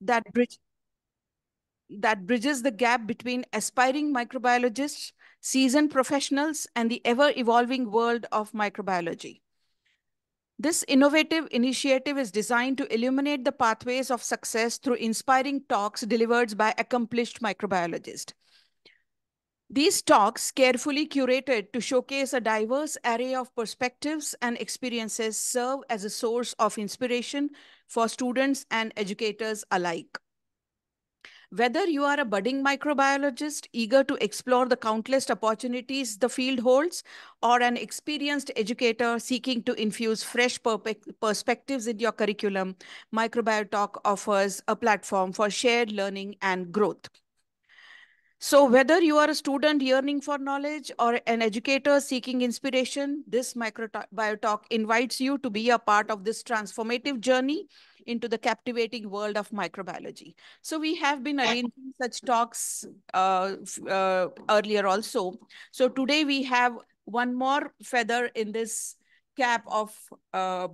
that bridge that bridges the gap between aspiring microbiologists, seasoned professionals, and the ever-evolving world of microbiology. This innovative initiative is designed to illuminate the pathways of success through inspiring talks delivered by accomplished microbiologists. These talks, carefully curated to showcase a diverse array of perspectives and experiences, serve as a source of inspiration for students and educators alike. Whether you are a budding microbiologist eager to explore the countless opportunities the field holds, or an experienced educator seeking to infuse fresh perspectives in your curriculum, MicrobioTalk offers a platform for shared learning and growth. So whether you are a student yearning for knowledge or an educator seeking inspiration, this MicroBioTalk invites you to be a part of this transformative journey into the captivating world of microbiology. So we have been arranging such talks uh, uh, earlier also. So today we have one more feather in this cap of uh,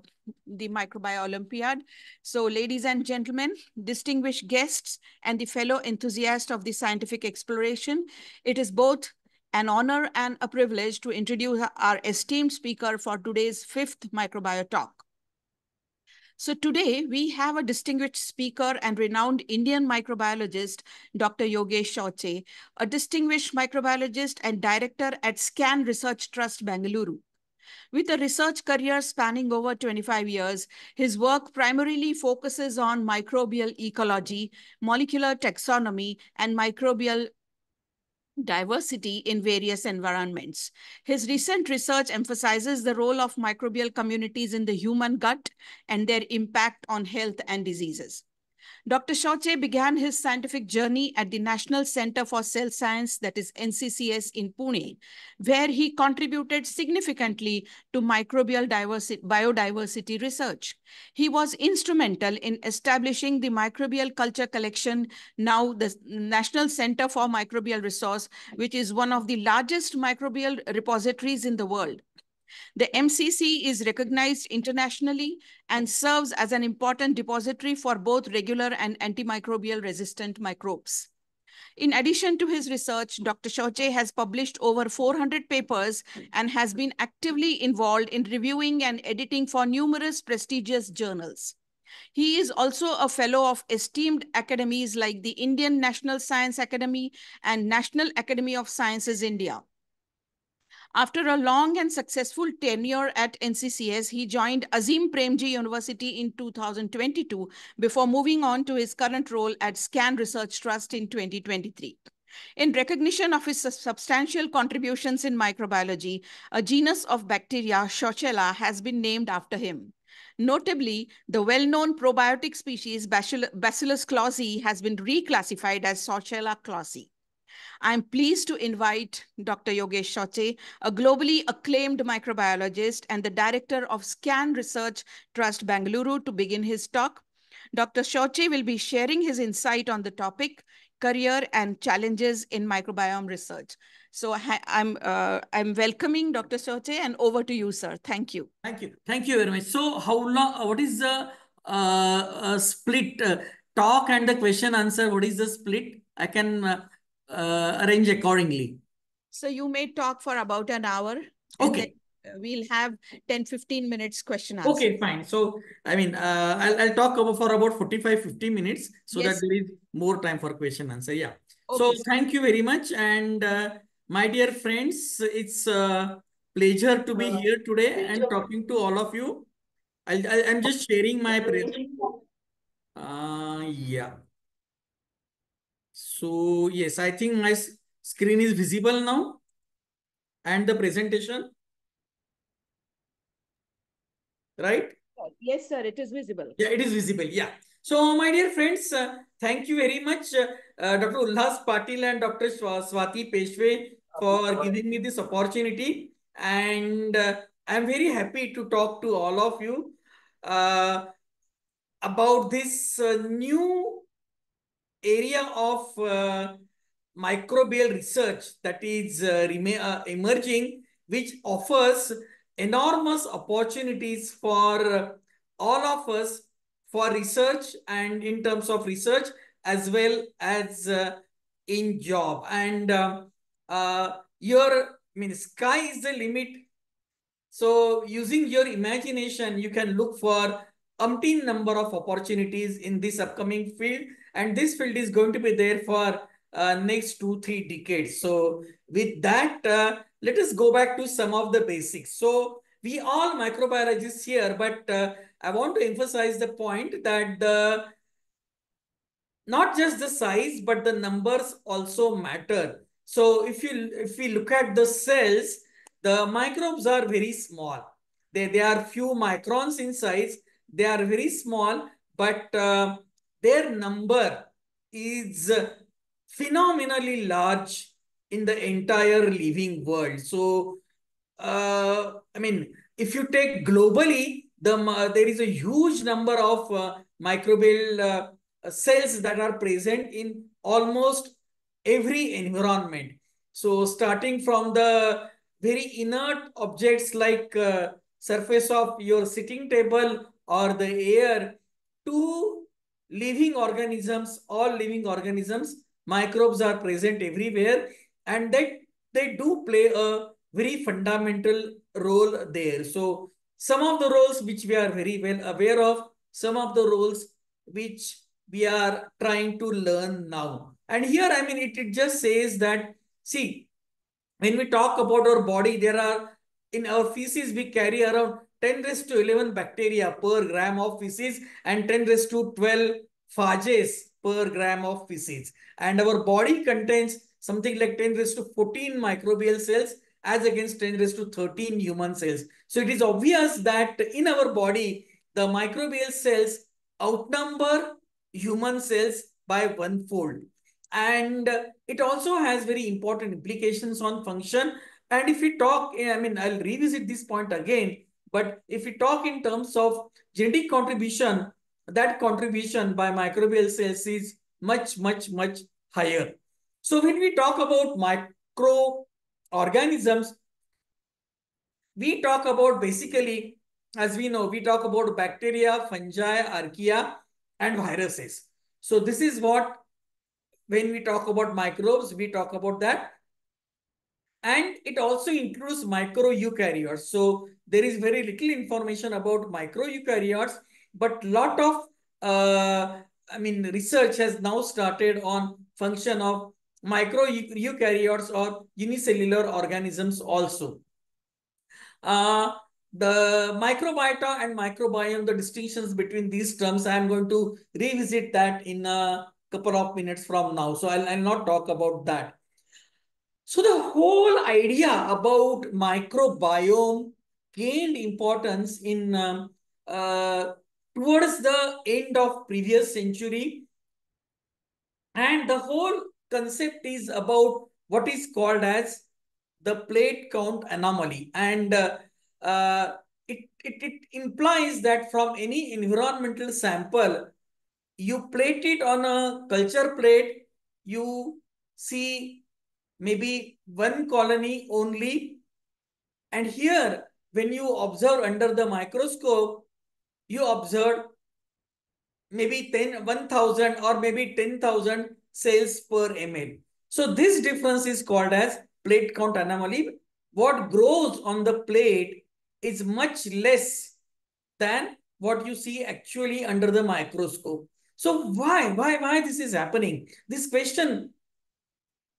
the Microbiome Olympiad. So ladies and gentlemen, distinguished guests and the fellow enthusiasts of the scientific exploration, it is both an honor and a privilege to introduce our esteemed speaker for today's fifth Microbiome Talk. So today we have a distinguished speaker and renowned Indian microbiologist, Dr. Yogesh Shouche, a distinguished microbiologist and director at SKAN Research Trust, Bangalore. With a research career spanning over 25 years, his work primarily focuses on microbial ecology, molecular taxonomy, and microbial diversity in various environments. His recent research emphasizes the role of microbial communities in the human gut and their impact on health and diseases. Dr. Shouche began his scientific journey at the National Center for Cell Science, that is NCCS in Pune, where he contributed significantly to microbial diversity, biodiversity research. He was instrumental in establishing the Microbial Culture Collection, now the National Center for Microbial Resource, which is one of the largest microbial repositories in the world. The MCC is recognized internationally and serves as an important depository for both regular and antimicrobial resistant microbes. In addition to his research, Dr. Shouche has published over 400 papers and has been actively involved in reviewing and editing for numerous prestigious journals. He is also a fellow of esteemed academies like the Indian National Science Academy and National Academy of Sciences, India. After a long and successful tenure at NCCS, he joined Azim Premji University in 2022 before moving on to his current role at SKAN Research Trust in 2023. In recognition of his substantial contributions in microbiology, a genus of bacteria, Shouchella, has been named after him. Notably, the well-known probiotic species Bacillus clausii has been reclassified as Shouchella clausii. I'm pleased to invite Dr. Yogesh Shouche, a globally acclaimed microbiologist and the director of SKAN Research Trust Bangalore to begin his talk. Dr. Shouche will be sharing his insight on the topic, career and challenges in microbiome research. So I'm uh, I'm welcoming Dr. Shouche and over to you, sir. Thank you. Thank you. Thank you very much. So how long, what is the uh, split uh, talk and the question answer? What is the split? I can uh, uh, arrange accordingly. So you may talk for about an hour. Okay. We'll have 10, 15 minutes question answer. Okay, fine. So, I mean, uh, I'll, I'll talk about for about 45, 50 minutes so yes. that there is more time for question answer. Yeah. Okay. So thank you very much. And uh, my dear friends, it's a pleasure to be here today and talking to all of you. I, I, I'm just sharing my presentation. Uh, yeah. So yes, I think my screen is visible now and the presentation. Right? Yes, sir. It is visible. Yeah, it is visible. Yeah. So my dear friends, uh, thank you very much, uh, uh, Dr. Ulhas Patil and Dr. Swati Peshwe for giving me this opportunity. And uh, I'm very happy to talk to all of you uh, about this uh, new area of uh, microbial research that is uh, uh, emerging, which offers enormous opportunities for all of us for research and in terms of research as well as uh, in job. And uh, uh, your, I mean, sky is the limit. So using your imagination, you can look for umpteen number of opportunities in this upcoming field. And this field is going to be there for uh, next two, three decades. So with that, uh, let us go back to some of the basics. So we all microbiologists here, but uh, I want to emphasize the point that the not just the size, but the numbers also matter. So if you if we look at the cells, the microbes are very small. They, they are few microns in size. They are very small, but uh, their number is phenomenally large in the entire living world. So, uh, I mean, if you take globally, the uh, there is a huge number of uh, microbial uh, cells that are present in almost every environment. So, starting from the very inert objects like uh, surface of your sitting table or the air to living organisms, all living organisms, microbes are present everywhere and that they do play a very fundamental role there. So some of the roles which we are very well aware of, some of the roles which we are trying to learn now. And here, I mean, it, it just says that, see, when we talk about our body, there are, in our feces, we carry around 10 raised to 11 bacteria per gram of feces and 10 raised to 12 phages per gram of feces. And our body contains something like 10 raised to 14 microbial cells as against 10 raised to 13 human cells. So it is obvious that in our body, the microbial cells outnumber human cells by one fold. And it also has very important implications on function. And if we talk, I mean, I'll revisit this point again, but if we talk in terms of genetic contribution, that contribution by microbial cells is much, much, much higher. So when we talk about microorganisms, we talk about basically, as we know, we talk about bacteria, fungi, archaea, and viruses. So this is what, when we talk about microbes, we talk about that. And it also includes micro eukaryotes. So there is very little information about micro eukaryotes but lot of uh, I mean research has now started on function of micro eukaryotes or unicellular organisms also. Uh, the microbiota and microbiome, the distinctions between these terms, I am going to revisit that in a couple of minutes from now. So I'll, I'll not talk about that. So the whole idea about microbiome gained importance in um, uh, towards the end of previous century. And the whole concept is about what is called as the plate count anomaly. And uh, uh, it, it, it implies that from any environmental sample, you plate it on a culture plate, you see maybe one colony only. And here, when you observe under the microscope, you observe maybe 10, 1000 or maybe 10,000 cells per ml. So this difference is called as plate count anomaly. What grows on the plate is much less than what you see actually under the microscope. So why, why, why this is happening? This question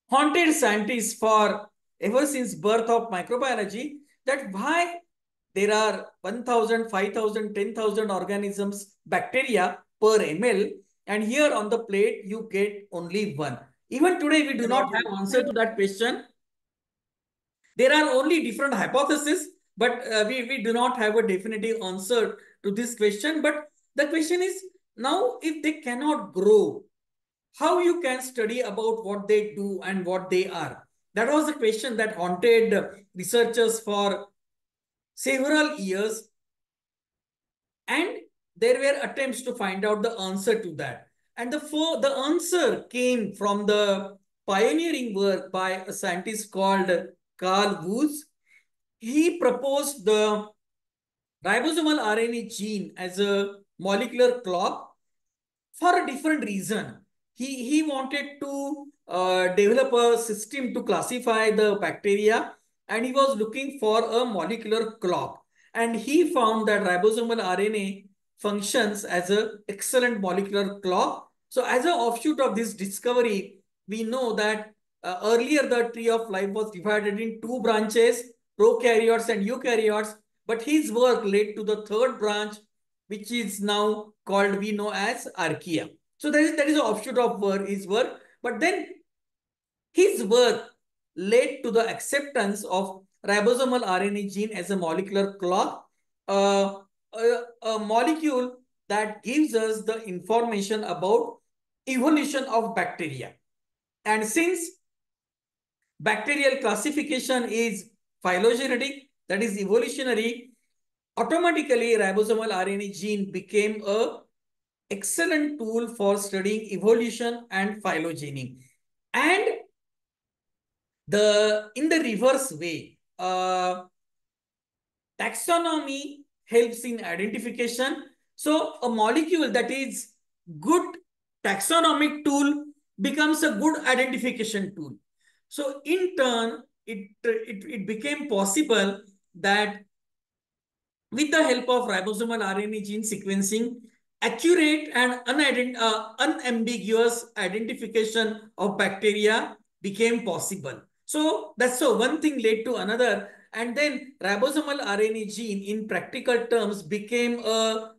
haunted scientists for ever since birth of microbiology that why there are 1000, 5000, 10,000 organisms, bacteria per ml. And here on the plate, you get only one. Even today, we do not have answer to that question. There are only different hypotheses, but uh, we, we do not have a definitive answer to this question. But the question is, now if they cannot grow, how you can study about what they do and what they are? That was the question that haunted researchers for several years and there were attempts to find out the answer to that. And the, for, the answer came from the pioneering work by a scientist called Carl Woese. He proposed the ribosomal RNA gene as a molecular clock for a different reaon. He, he wanted to uh, develop a system to classify the bacteria and he was looking for a molecular clock. And he found that ribosomal RNA functions as an excellent molecular clock. So as an offshoot of this discovery, we know that uh, earlier the tree of life was divided in two branches, prokaryotes and eukaryotes. But his work led to the third branch, which is now called, we know as archaea. So that is, that is an offshoot of work, his work. But then his work led to the acceptance of ribosomal RNA gene as a molecular clock, uh, a, a molecule that gives us the information about evolution of bacteria. And since bacterial classification is phylogenetic, that is evolutionary, automatically ribosomal RNA gene became a excellent tool for studying evolution and phylogeny. And the in the reverse way, uh, taxonomy helps in identification. So a molecule that is good taxonomic tool becomes a good identification tool. So in turn, it, it, it became possible that with the help of ribosomal RNA gene sequencing, accurate and unident uh, unambiguous identification of bacteria became possible. So that's so one thing led to another. And then ribosomal RNA gene in practical terms became a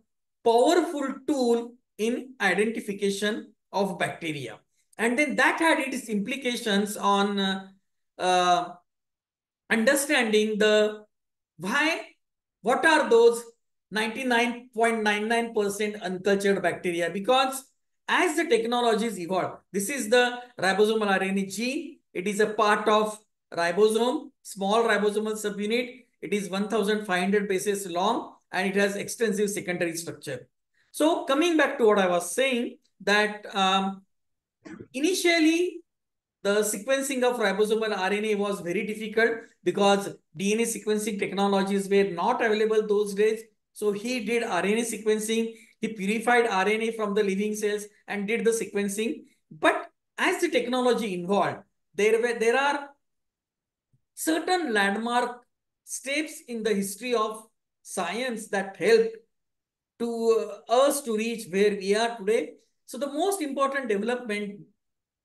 powerful tool in identification of bacteria. And then that had its implications on uh, uh, understanding the why, what are those 99.99% uncultured bacteria? Because as the technologies evolve, this is the ribosomal RNA gene. It is a part of ribosome, small ribosomal subunit. It is 1500 bases long and it has extensive secondary structure. So coming back to what I was saying, that um, initially the sequencing of ribosomal RNA was very difficult because DNA sequencing technologies were not available those days. So he did RNA sequencing. He purified RNA from the living cells and did the sequencing. But as the technology evolved, there were there are certain landmark steps in the history of science that helped to uh, us to reach where we are today. So the most important development,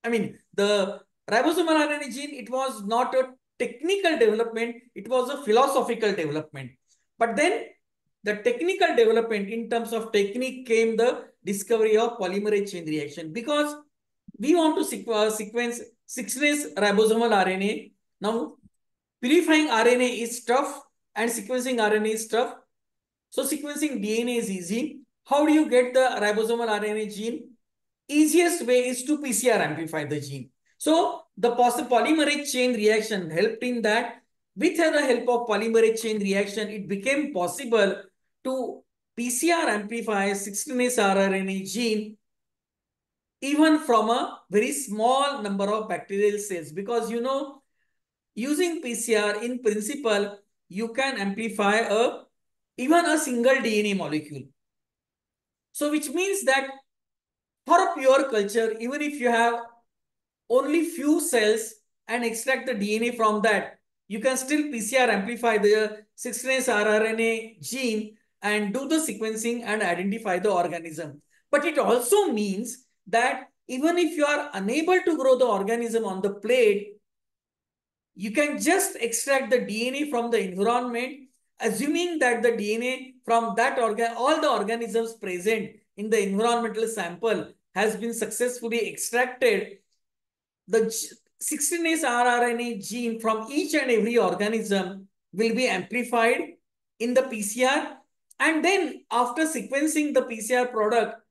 I mean, the ribosomal RNA gene, it was not a technical development, it was a philosophical development. But then the technical development in terms of technique came the discovery of polymerase chain reaction because we want to sequ uh, sequence 6 ribosomal RNA. Now, purifying RNA is tough and sequencing RNA is tough. So sequencing DNA is easy. How do you get the ribosomal RNA gene? Easiest way is to PCR amplify the gene. So the polymerase chain reaction helped in that. With the help of polymerase chain reaction, it became possible to PCR amplify 16S rRNA gene even from a very small number of bacterial cells because you know using PCR in principle you can amplify a even a single DNA molecule. So which means that for a pure culture, even if you have only few cells and extract the DNA from that, you can still PCR amplify the 16S rRNA gene and do the sequencing and identify the organism. But it also means that even if you are unable to grow the organism on the plate, you can just extract the DNA from the environment assuming that the DNA from that organ, all the organisms present in the environmental sample has been successfully extracted, the 16S rRNA gene from each and every organism will be amplified in the PCR. And then after sequencing the PCR product,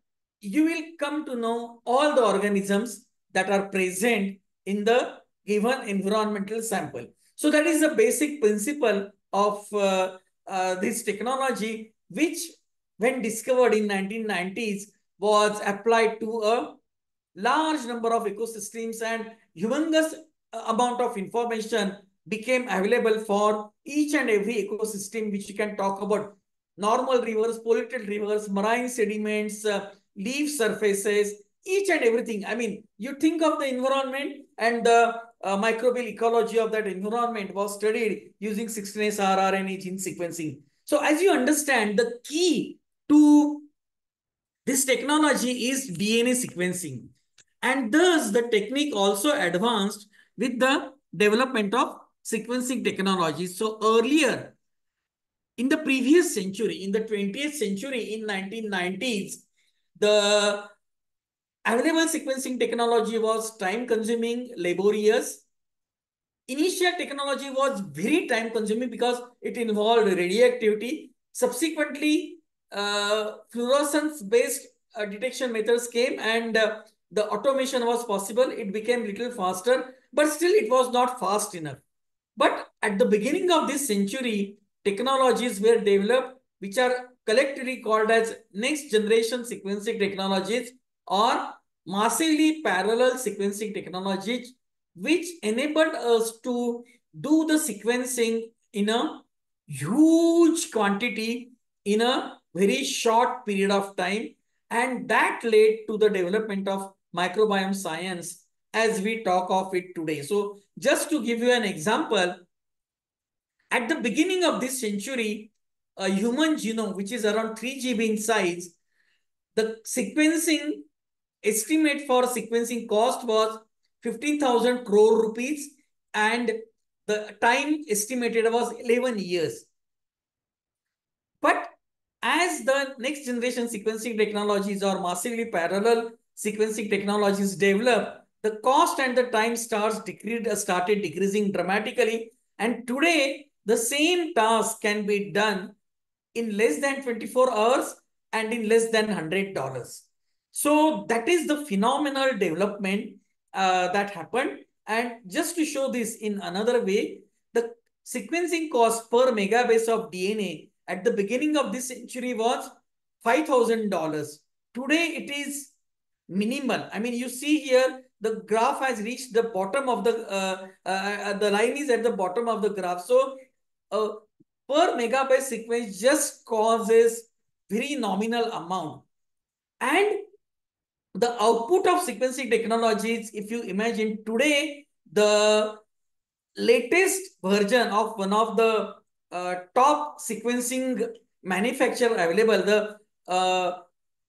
you will come to know all the organisms that are present in the given environmental sample. So that is the basic principle of uh, uh, this technology, which when discovered in 1990s was applied to a large number of ecosystems and humongous uh, amount of information became available for each and every ecosystem, which you can talk about normal rivers, polluted rivers, marine sediments, uh, leaf surfaces, each and everything. I mean, you think of the environment and the uh, microbial ecology of that environment was studied using 16S rRNA gene sequencing. So as you understand, the key to this technology is DNA sequencing. And thus the technique also advanced with the development of sequencing technologies. So earlier, in the previous century, in the 20th century, in 1990s, the available sequencing technology was time consuming, laborious. Initial technology was very time consuming because it involved radioactivity. Subsequently, uh, fluorescence based uh, detection methods came and uh, the automation was possible. It became little faster, but still it was not fast enough. But at the beginning of this century, technologies were developed which are collectively called as next generation sequencing technologies or massively parallel sequencing technologies which enabled us to do the sequencing in a huge quantity in a very short period of time and that led to the development of microbiome science as we talk of it today. So just to give you an example, at the beginning of this century, a human genome, which is around 3 GB in size, the sequencing estimate for sequencing cost was 15,000 crore rupees and the time estimated was 11 years. But as the next generation sequencing technologies or massively parallel sequencing technologies develop, the cost and the time starts decreased, started decreasing dramatically. And today, the same task can be done in less than 24 hours and in less than $100. So that is the phenomenal development uh, that happened. And just to show this in another way, the sequencing cost per megabase of DNA at the beginning of this century was $5,000. Today it is minimal. I mean, you see here, the graph has reached the bottom of the, uh, uh, uh the line is at the bottom of the graph. So uh, per megabase sequence just causes very nominal amount. And the output of sequencing technologies, if you imagine today, the latest version of one of the uh, top sequencing manufacturer available, the uh,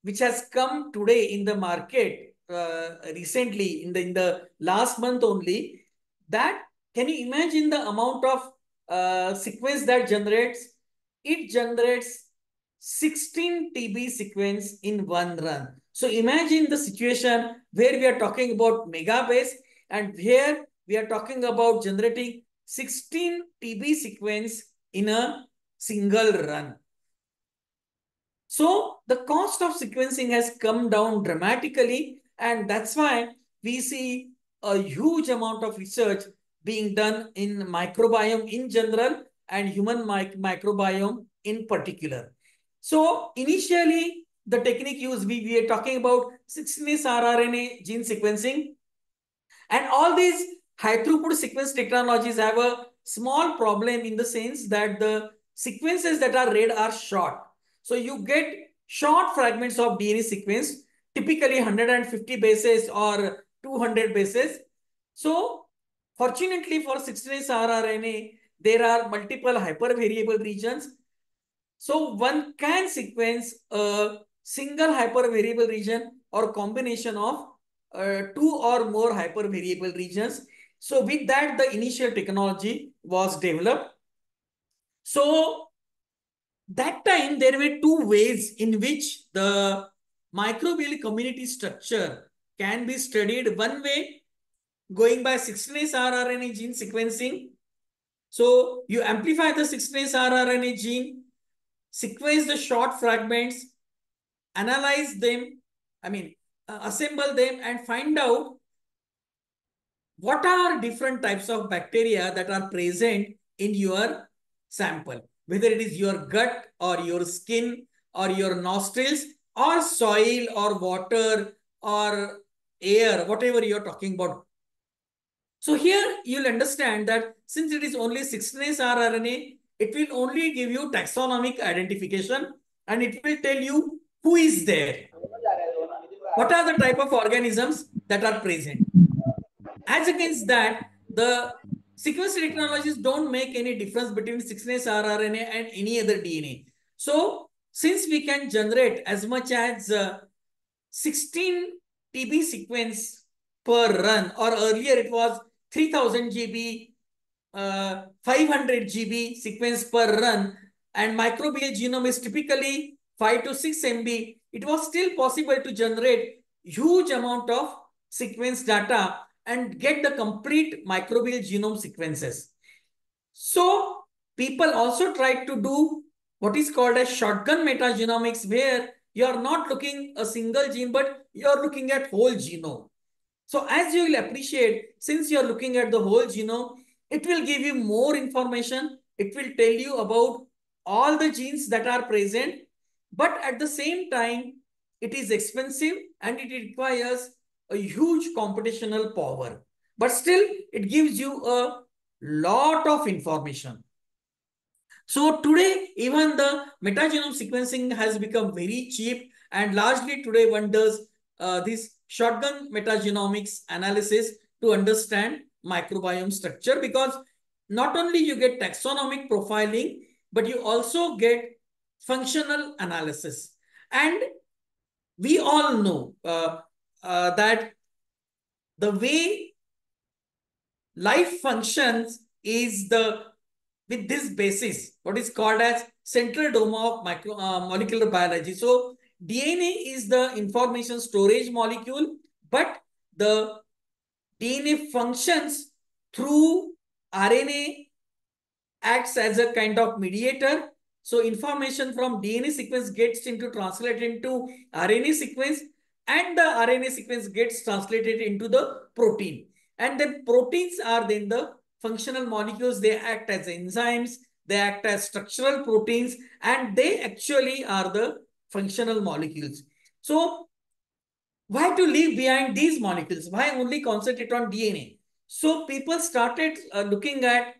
which has come today in the market uh, recently in the in the last month only, that can you imagine the amount of uh, sequence that generates? It generates 16 TB sequence in one run. So imagine the situation where we are talking about megabase and here we are talking about generating 16 TB sequence in a single run. So the cost of sequencing has come down dramatically and that's why we see a huge amount of research being done in microbiome in general and human mic microbiome in particular. So initially, the technique used, we, we are talking about 16S rRNA gene sequencing. And all these high throughput sequence technologies have a small problem in the sense that the sequences that are read are short. So you get short fragments of DNA sequence, typically 150 bases or 200 bases. So fortunately for 16S rRNA, there are multiple hypervariable regions. So one can sequence a single hypervariable region or combination of uh, two or more hypervariable regions. So with that, the initial technology was developed. So that time, there were two ways in which the microbial community structure can be studied. One way, going by 16S rRNA gene sequencing. So you amplify the 16S rRNA gene, sequence the short fragments, analyze them, I mean, uh, assemble them and find out what are different types of bacteria that are present in your sample, whether it is your gut or your skin or your nostrils or soil or water or air, whatever you're talking about. So here you'll understand that since it is only 16S rRNA, it will only give you taxonomic identification and it will tell you who is there. What are the type of organisms that are present? As against that, the sequencing technologies don't make any difference between 16S rRNA and any other DNA. So since we can generate as much as uh, 16 TB sequence per run, or earlier it was 3000 GB, uh, 500 GB sequence per run, and microbial genome is typically 5 to 6 MB, it was still possible to generate huge amount of sequence data and get the complete microbial genome sequences. So people also tried to do what is called as shotgun metagenomics, where you are not looking a single gene, but you are looking at whole genome. So as you will appreciate, since you are looking at the whole genome, it will give you more information. It will tell you about all the genes that are present. But at the same time, it is expensive and it requires a huge computational power. But still, it gives you a lot of information. So today, even the metagenome sequencing has become very cheap and largely today one does uh, this shotgun metagenomics analysis to understand microbiome structure because not only you get taxonomic profiling, but you also get functional analysis. And we all know uh, uh, that the way life functions is the with this basis, what is called as central dogma of micro, uh, molecular biology. So DNA is the information storage molecule, but the DNA functions through RNA acts as a kind of mediator. So information from DNA sequence gets into translated into RNA sequence and the RNA sequence gets translated into the protein. And then proteins are then the functional molecules, they act as enzymes, they act as structural proteins, and they actually are the functional molecules. So why to leave behind these molecules? Why only concentrate on DNA? So people started uh, looking at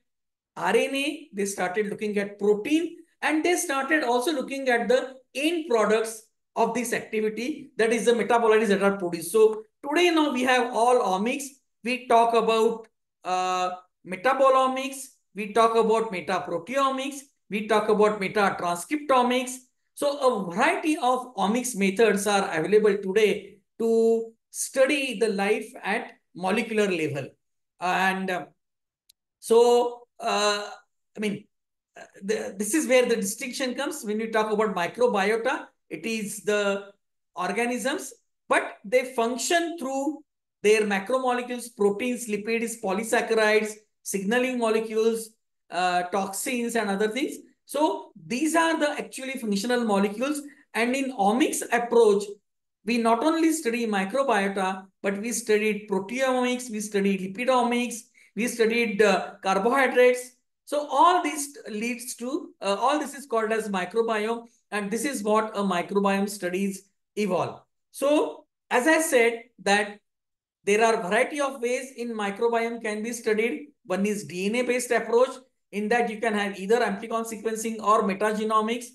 RNA, they started looking at protein, and they started also looking at the end products of this activity, that is the metabolites that are produced. So today now we have all omics. We talk about uh, metabolomics, we talk about metaproteomics, we talk about metatranscriptomics. So a variety of omics methods are available today to study the life at molecular level. And uh, so, uh, I mean, uh, the, this is where the distinction comes when you talk about microbiota. It is the organisms, but they function through their macromolecules, proteins, lipids, polysaccharides, signaling molecules, uh, toxins and other things. So these are the actually functional molecules. And in omics approach, we not only study microbiota, but we studied proteomics, we studied lipidomics, we studied uh, carbohydrates. So all this leads to, uh, all this is called as microbiome. And this is what a microbiome studies evolve. So as I said that there are variety of ways in microbiome can be studied. One is DNA-based approach. In that you can have either amplicon sequencing or metagenomics.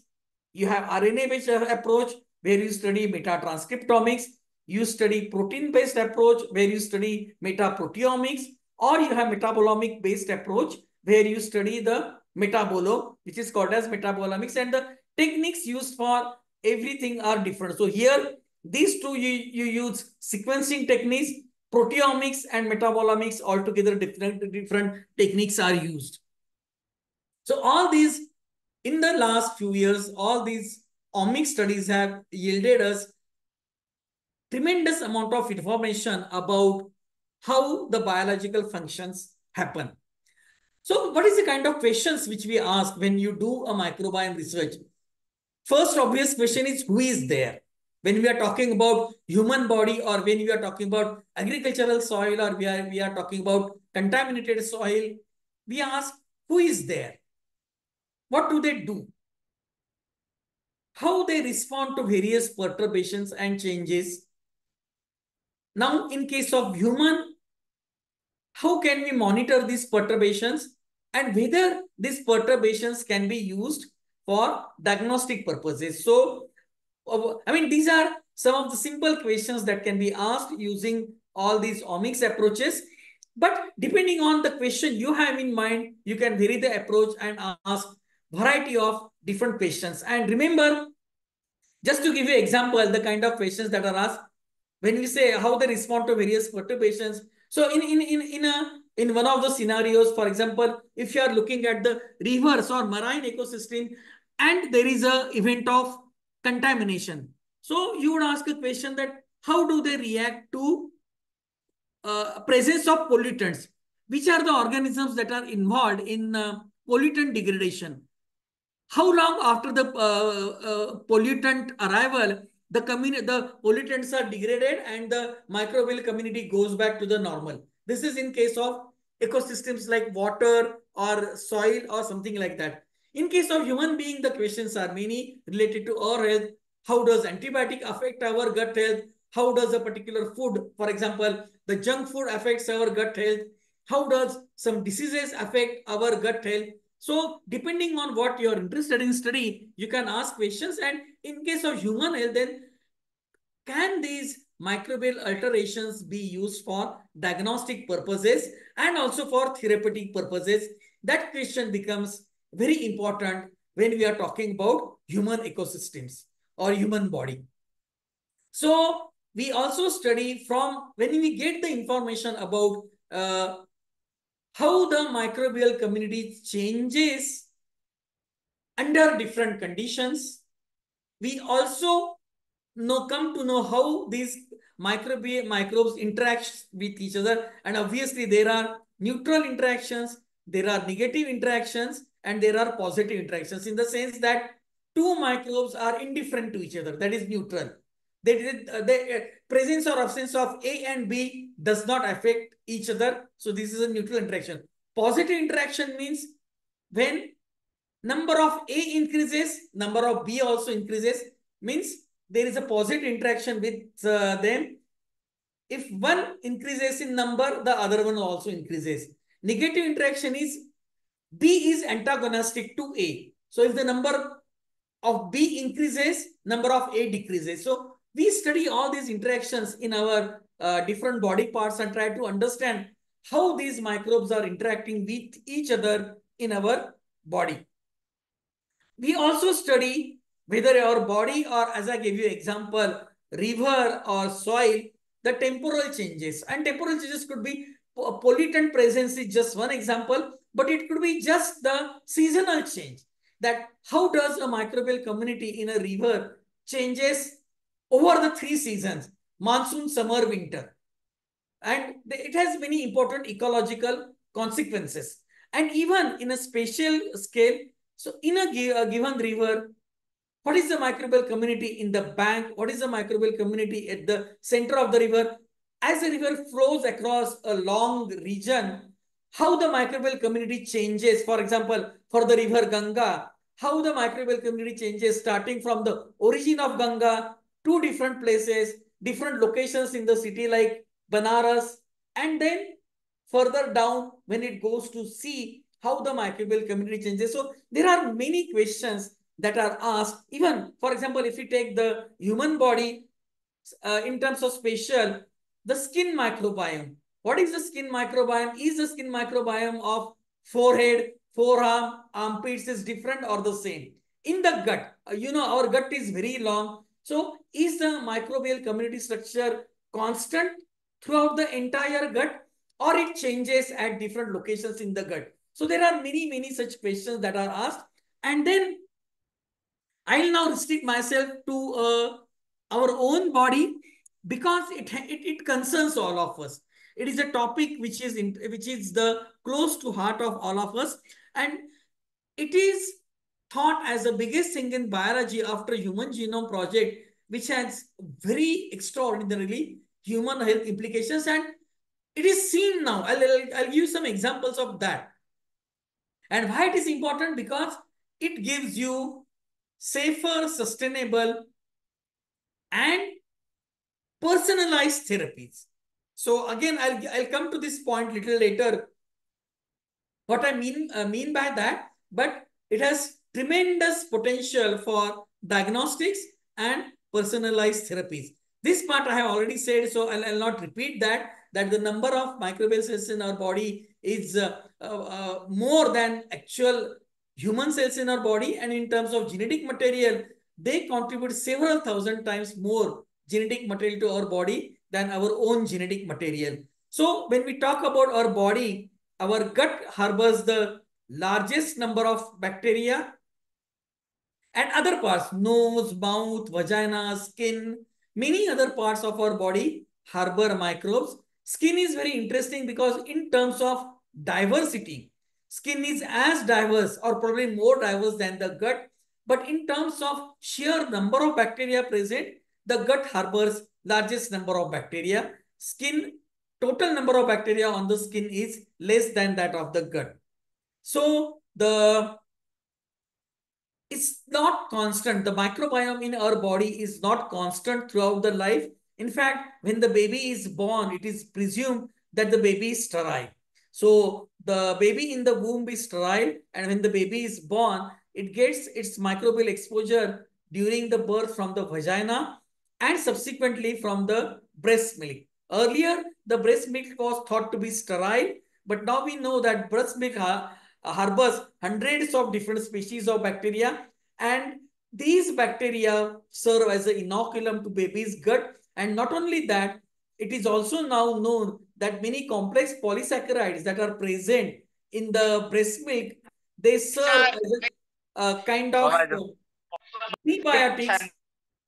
You have RNA-based approach where you study metatranscriptomics. You study protein-based approach where you study metaproteomics. Or you have metabolomic-based approach where you study the metabolo, which is called as metabolomics. And the techniques used for everything are different. So here, these two, you, you use sequencing techniques proteomics and metabolomics altogether different, different techniques are used. So all these, in the last few years, all these omics studies have yielded us tremendous amount of information about how the biological functions happen. So what is the kind of questions which we ask when you do a microbiome research? First obvious question is who is there? when we are talking about human body or when we are talking about agricultural soil or we are, we are talking about contaminated soil, we ask who is there? What do they do? How they respond to various perturbations and changes. Now, in case of human, how can we monitor these perturbations and whether these perturbations can be used for diagnostic purposes. So, uh, I mean, these are some of the simple questions that can be asked using all these omics approaches. But depending on the question you have in mind, you can vary the approach and ask variety of different questions. And remember, just to give you example, the kind of questions that are asked, when we say how they respond to various perturbations. So in, in, in, in, a, in one of the scenarios, for example, if you are looking at the rivers or marine ecosystem and there is a event of contamination. So you would ask a question that how do they react to uh, presence of pollutants? Which are the organisms that are involved in uh, pollutant degradation? How long after the uh, uh pollutant arrival, the community, the pollutants are degraded and the microbial community goes back to the normal. This is in case of ecosystems like water or soil or something like that. In case of human being, the questions are many related to our health. How does antibiotic affect our gut health? How does a particular food, for example, the junk food affects our gut health? How does some diseases affect our gut health? So depending on what you're interested in study, you can ask questions. And in case of human health, then can these microbial alterations be used for diagnostic purposes and also for therapeutic purposes? That question becomes very important when we are talking about human ecosystems or human body. So we also study from when we get the information about uh, how the microbial community changes under different conditions. We also know come to know how these microbe microbes interact with each other. And obviously there are neutral interactions, there are negative interactions, and there are positive interactions in the sense that two microbes are indifferent to each other. That is neutral. They, uh, the uh, presence or absence of A and B does not affect each other. So this is a neutral interaction. Positive interaction means when number of A increases, number of B also increases, means there is a positive interaction with uh, them. If one increases in number, the other one also increases. Negative interaction is B is antagonistic to A. So if the number of B increases, number of A decreases. So we study all these interactions in our uh, different body parts and try to understand how these microbes are interacting with each other in our body. We also study whether our body or as I gave you example, river or soil, the temporal changes. And temporal changes could be pollutant presence is just one example, but it could be just the seasonal change. That how does a microbial community in a river changes over the three seasons, monsoon, summer, winter. And it has many important ecological consequences. And even in a spatial scale, so in a, a given river, what is the microbial community in the bank? What is the microbial community at the center of the river? As the river flows across a long region, how the microbial community changes. For example, for the river Ganga, how the microbial community changes starting from the origin of Ganga two different places, different locations in the city like Banaras, and then further down when it goes to see how the microbial community changes. So there are many questions that are asked. Even, for example, if we take the human body uh, in terms of spatial, the skin microbiome. What is the skin microbiome? Is the skin microbiome of forehead, forearm, armpits is different or the same? In the gut, uh, you know, our gut is very long. So is the microbial community structure constant throughout the entire gut or it changes at different locations in the gut? So there are many, many such questions that are asked. And then I'll now restrict myself to uh, our own body because it, it, it concerns all of us. It is a topic which is in, which is the close to heart of all of us. And it is thought as the biggest thing in biology after Human Genome Project, which has very extraordinarily human health implications. And it is seen now. I'll, I'll, I'll give some examples of that. And why it is important? Because it gives you safer, sustainable, and personalized therapies. So again, I'll, I'll come to this point little later What I mean, uh, mean by that, but it has tremendous potential for diagnostics and personalized therapies. This part I have already said, so I'll, I'll not repeat that, that the number of microbial cells in our body is uh, uh, uh, more than actual human cells in our body. And in terms of genetic material, they contribute several thousand times more genetic material to our body than our own genetic material. So when we talk about our body, our gut harbors the largest number of bacteria and other parts, nose, mouth, vagina, skin, many other parts of our body harbor microbes. Skin is very interesting because in terms of diversity, skin is as diverse or probably more diverse than the gut. But in terms of sheer number of bacteria present, the gut harbors largest number of bacteria. Skin, total number of bacteria on the skin is less than that of the gut. So the it's not constant. The microbiome in our body is not constant throughout the life. In fact, when the baby is born, it is presumed that the baby is sterile. So the baby in the womb is sterile and when the baby is born, it gets its microbial exposure during the birth from the vagina and subsequently from the breast milk. Earlier, the breast milk was thought to be sterile, but now we know that breast milk harbors hundreds of different species of bacteria and these bacteria serve as an inoculum to baby's gut. And not only that, it is also now known that many complex polysaccharides that are present in the breast milk, they serve as a, a kind of prebiotics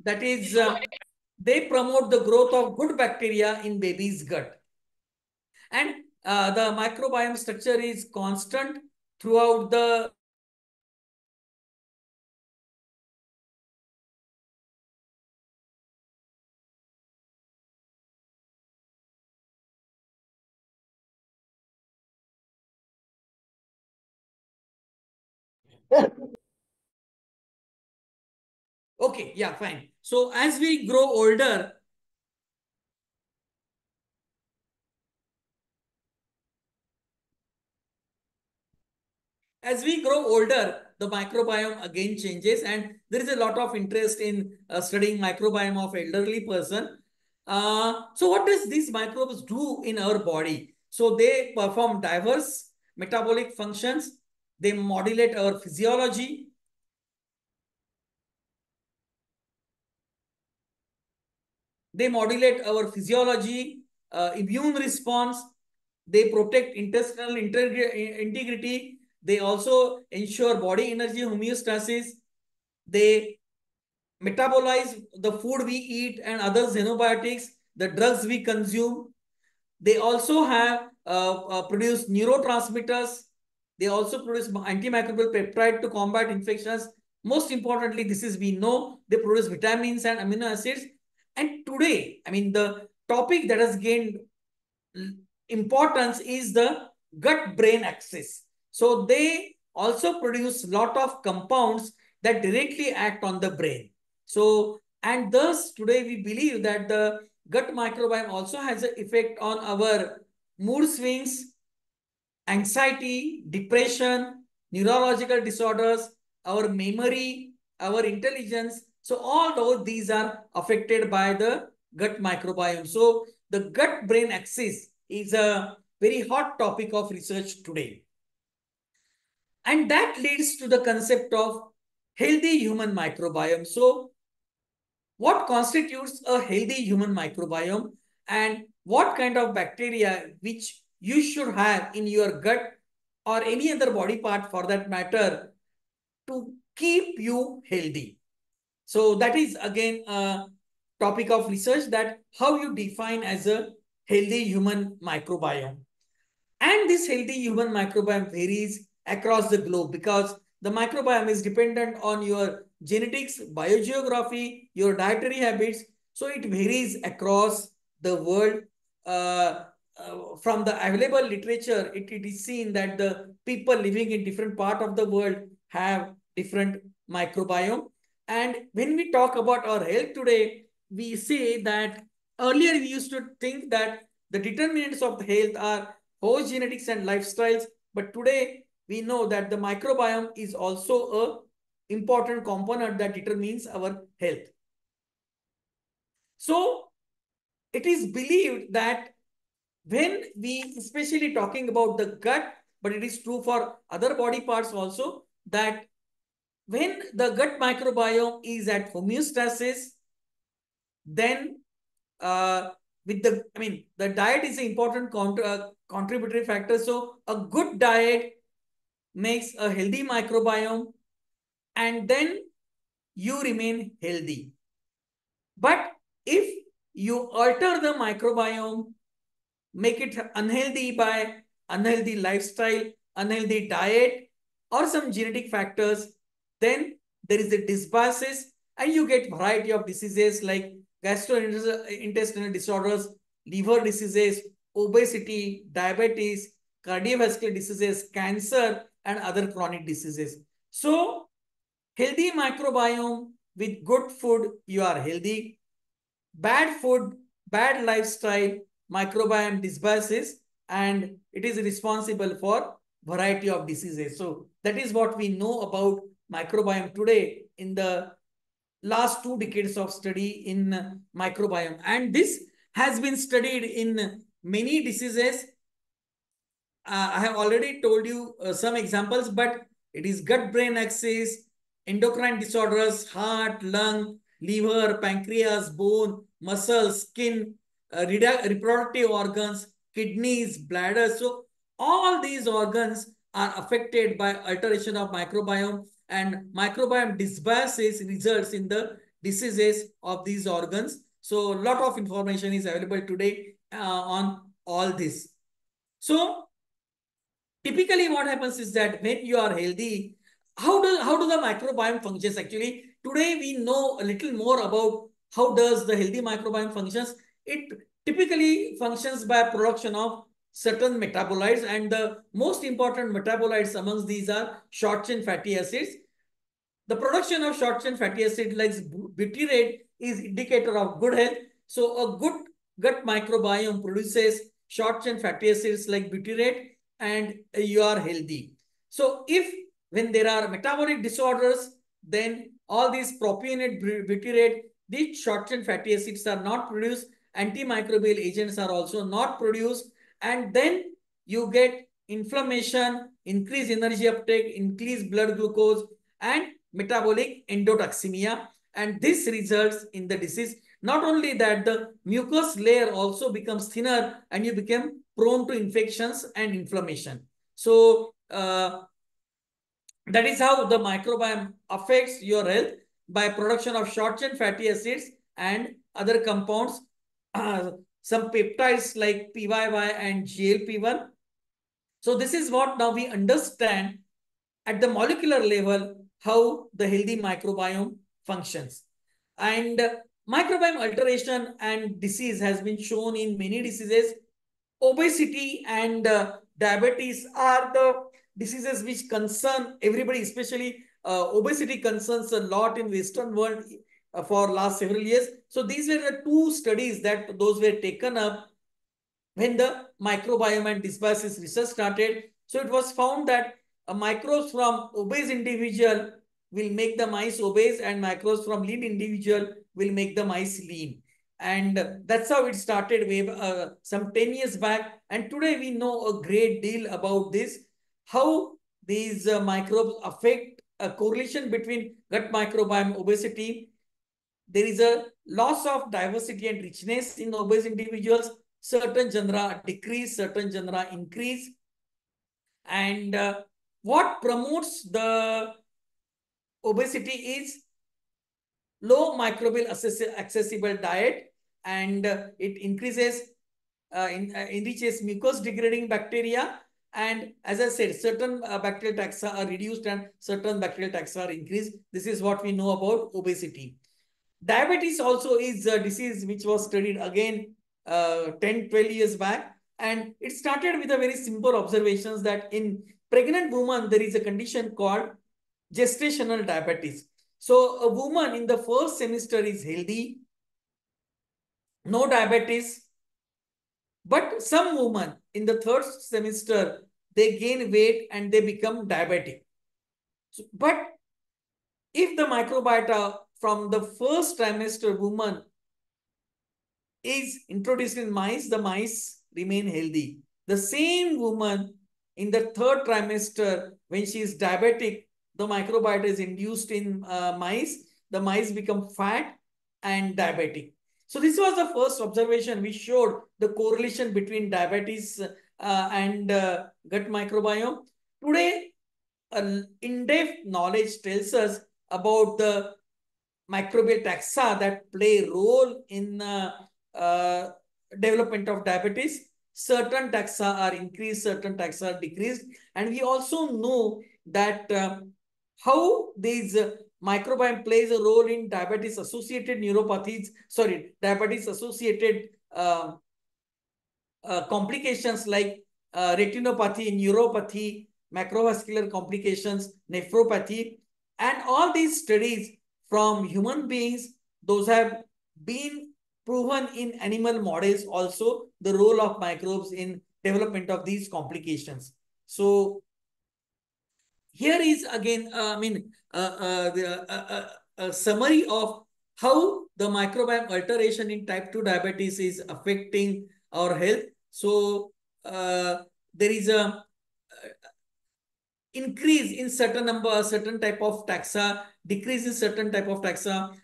that is, uh, they promote the growth of good bacteria in baby's gut. And uh, the microbiome structure is constant throughout the Okay, yeah, fine. So as we grow older, as we grow older, the microbiome again changes and there is a lot of interest in uh, studying microbiome of elderly person. Uh, so what does these microbes do in our body? So they perform diverse metabolic functions. They modulate our physiology. They modulate our physiology, uh, immune response. They protect intestinal integrity. They also ensure body energy homeostasis. They metabolize the food we eat and other xenobiotics, the drugs we consume. They also have uh, uh, produce neurotransmitters. They also produce antimicrobial peptide to combat infections. Most importantly, this is we know they produce vitamins and amino acids. And today, I mean, the topic that has gained importance is the gut-brain axis. So they also produce lot of compounds that directly act on the brain. So, and thus today we believe that the gut microbiome also has an effect on our mood swings, anxiety, depression, neurological disorders, our memory, our intelligence. So all those these are affected by the gut microbiome. So the gut-brain axis is a very hot topic of research today. And that leads to the concept of healthy human microbiome. So what constitutes a healthy human microbiome and what kind of bacteria which you should have in your gut or any other body part for that matter to keep you healthy. So that is again a topic of research that how you define as a healthy human microbiome. And this healthy human microbiome varies across the globe because the microbiome is dependent on your genetics, biogeography, your dietary habits. So it varies across the world. Uh, uh, from the available literature, it, it is seen that the people living in different part of the world have different microbiome. And when we talk about our health today, we say that earlier we used to think that the determinants of health are host genetics and lifestyles, But today we know that the microbiome is also a important component that determines our health. So it is believed that when we, especially talking about the gut, but it is true for other body parts also, that when the gut microbiome is at homeostasis, then uh, with the, I mean, the diet is an important contributory factor. So a good diet makes a healthy microbiome and then you remain healthy. But if you alter the microbiome, make it unhealthy by unhealthy lifestyle, unhealthy diet, or some genetic factors, then there is a dysbiosis and you get variety of diseases like gastrointestinal disorders, liver diseases, obesity, diabetes, cardiovascular diseases, cancer, and other chronic diseases. So, healthy microbiome with good food, you are healthy. Bad food, bad lifestyle, microbiome dysbiosis, and it is responsible for variety of diseases. So that is what we know about microbiome today in the last two decades of study in microbiome. And this has been studied in many diseases. Uh, I have already told you uh, some examples, but it is gut-brain axis, endocrine disorders, heart, lung, liver, pancreas, bone, muscles, skin, uh, reproductive organs, kidneys, bladder. So all these organs are affected by alteration of microbiome and microbiome dysbiosis results in the diseases of these organs. So a lot of information is available today uh, on all this. So typically what happens is that when you are healthy, how do, how do the microbiome functions actually? Today we know a little more about how does the healthy microbiome functions. It typically functions by production of certain metabolites and the most important metabolites amongst these are short chain fatty acids. The production of short chain fatty acids like butyrate is indicator of good health. So a good gut microbiome produces short chain fatty acids like butyrate and you are healthy. So if when there are metabolic disorders, then all these propionate butyrate, these short chain fatty acids are not produced antimicrobial agents are also not produced and then you get inflammation, increased energy uptake, increased blood glucose and metabolic endotoxemia and this results in the disease. Not only that, the mucous layer also becomes thinner and you become prone to infections and inflammation. So uh, that is how the microbiome affects your health by production of short chain fatty acids and other compounds uh, some peptides like PYY and GLP-1. So this is what now we understand at the molecular level how the healthy microbiome functions. And microbiome alteration and disease has been shown in many diseases. Obesity and uh, diabetes are the diseases which concern everybody, especially uh, obesity concerns a lot in the Western world uh, for last several years. So these were the two studies that those were taken up when the microbiome and dysbiosis research started. So it was found that microbes from obese individual will make the mice obese and microbes from lean individual will make the mice lean. And that's how it started way, uh, some 10 years back. And today we know a great deal about this, how these uh, microbes affect a correlation between gut microbiome obesity there is a loss of diversity and richness in obese individuals. Certain genera decrease, certain genera increase. And uh, what promotes the obesity is low microbial accessible diet and it increases, uh, in, uh, enriches mucus degrading bacteria. And as I said, certain uh, bacterial taxa are reduced and certain bacterial taxa are increased. This is what we know about obesity. Diabetes also is a disease which was studied again uh, 10, 12 years back. And it started with a very simple observations that in pregnant woman, there is a condition called gestational diabetes. So a woman in the first semester is healthy, no diabetes. But some woman in the third semester, they gain weight and they become diabetic. So, but if the microbiota from the first trimester woman is introduced in mice, the mice remain healthy. The same woman in the third trimester, when she is diabetic, the microbiota is induced in uh, mice. The mice become fat and diabetic. So this was the first observation. We showed the correlation between diabetes uh, and uh, gut microbiome. Today, in-depth knowledge tells us about the microbial taxa that play role in uh, uh, development of diabetes. Certain taxa are increased, certain taxa are decreased. And we also know that uh, how these uh, microbiome plays a role in diabetes associated neuropathies, sorry, diabetes associated uh, uh, complications like uh, retinopathy, neuropathy, macrovascular complications, nephropathy, and all these studies from human beings, those have been proven in animal models also the role of microbes in development of these complications. So here is again, uh, I mean, uh, uh, uh, uh, a summary of how the microbiome alteration in type 2 diabetes is affecting our health. So uh, there is a increase in certain number, certain type of taxa, decrease in certain type of taxa.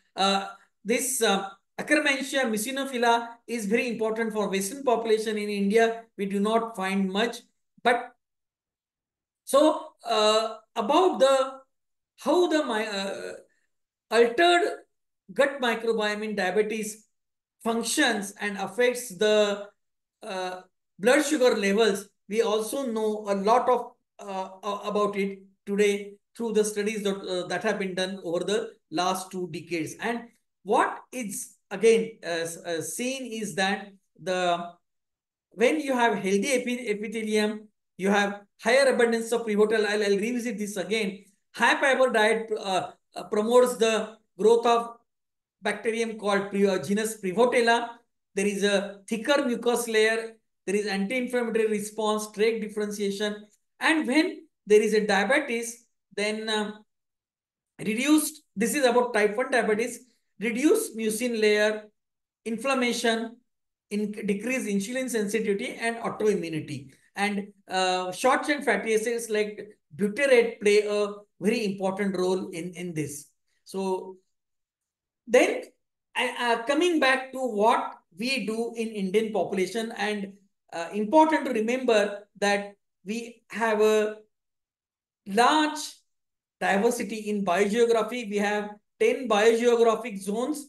this Akkermansia muciniphila is very important for Western population in India. We do not find much, but so uh, about the how the uh, altered gut microbiome in diabetes functions and affects the uh, blood sugar levels, we also know a lot of uh, about it today through the studies that, uh, that have been done over the last two decades. And what is again uh, seen is that the when you have healthy epithelium, you have higher abundance of Prevotella. I'll, I'll revisit this again. High fiber diet uh, uh, promotes the growth of bacterium called uh, genus Prevotella. There is a thicker mucous layer. There is anti-inflammatory response, Treg differentiation. And when there is a diabetes, then um, reduced, this is about type 1 diabetes, reduced mucin layer, inflammation, in, decrease insulin sensitivity and autoimmunity. And uh, short chain fatty acids like butyrate play a very important role in, in this. So then uh, coming back to what we do in Indian population and uh, important to remember that we have a large diversity in biogeography. We have 10 biogeographic zones.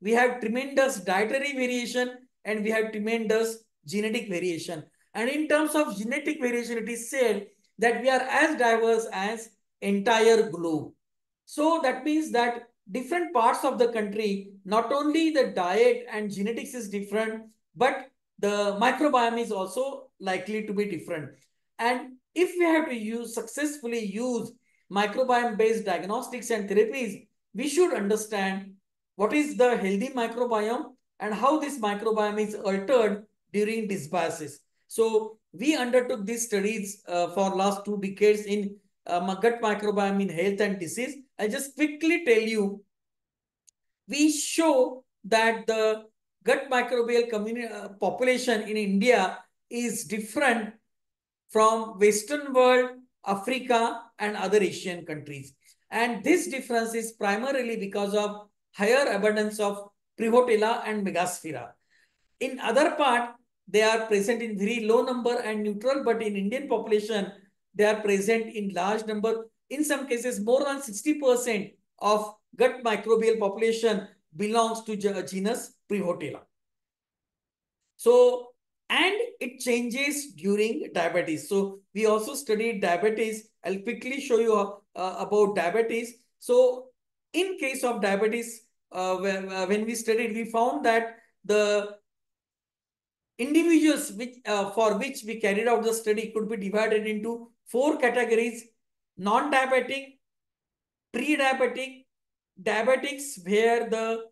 We have tremendous dietary variation and we have tremendous genetic variation. And in terms of genetic variation, it is said that we are as diverse as entire globe. So that means that different parts of the country, not only the diet and genetics is different, but the microbiome is also likely to be different. And if we have to use successfully use microbiome-based diagnostics and therapies, we should understand what is the healthy microbiome and how this microbiome is altered during dysbiosis. So we undertook these studies uh, for last two decades in uh, gut microbiome in health and disease. I just quickly tell you, we show that the gut microbial community uh, population in India is different from Western world, Africa, and other Asian countries. And this difference is primarily because of higher abundance of Prevotella and Megasphaera. In other part, they are present in very low number and neutral, but in Indian population, they are present in large number. In some cases, more than 60% of gut microbial population belongs to genus Prevotella. So, and it changes during diabetes. So, we also studied diabetes. I'll quickly show you uh, about diabetes. So, in case of diabetes, uh, when, when we studied, we found that the Individuals which, uh, for which we carried out the study could be divided into four categories, non-diabetic, pre-diabetic, diabetics where the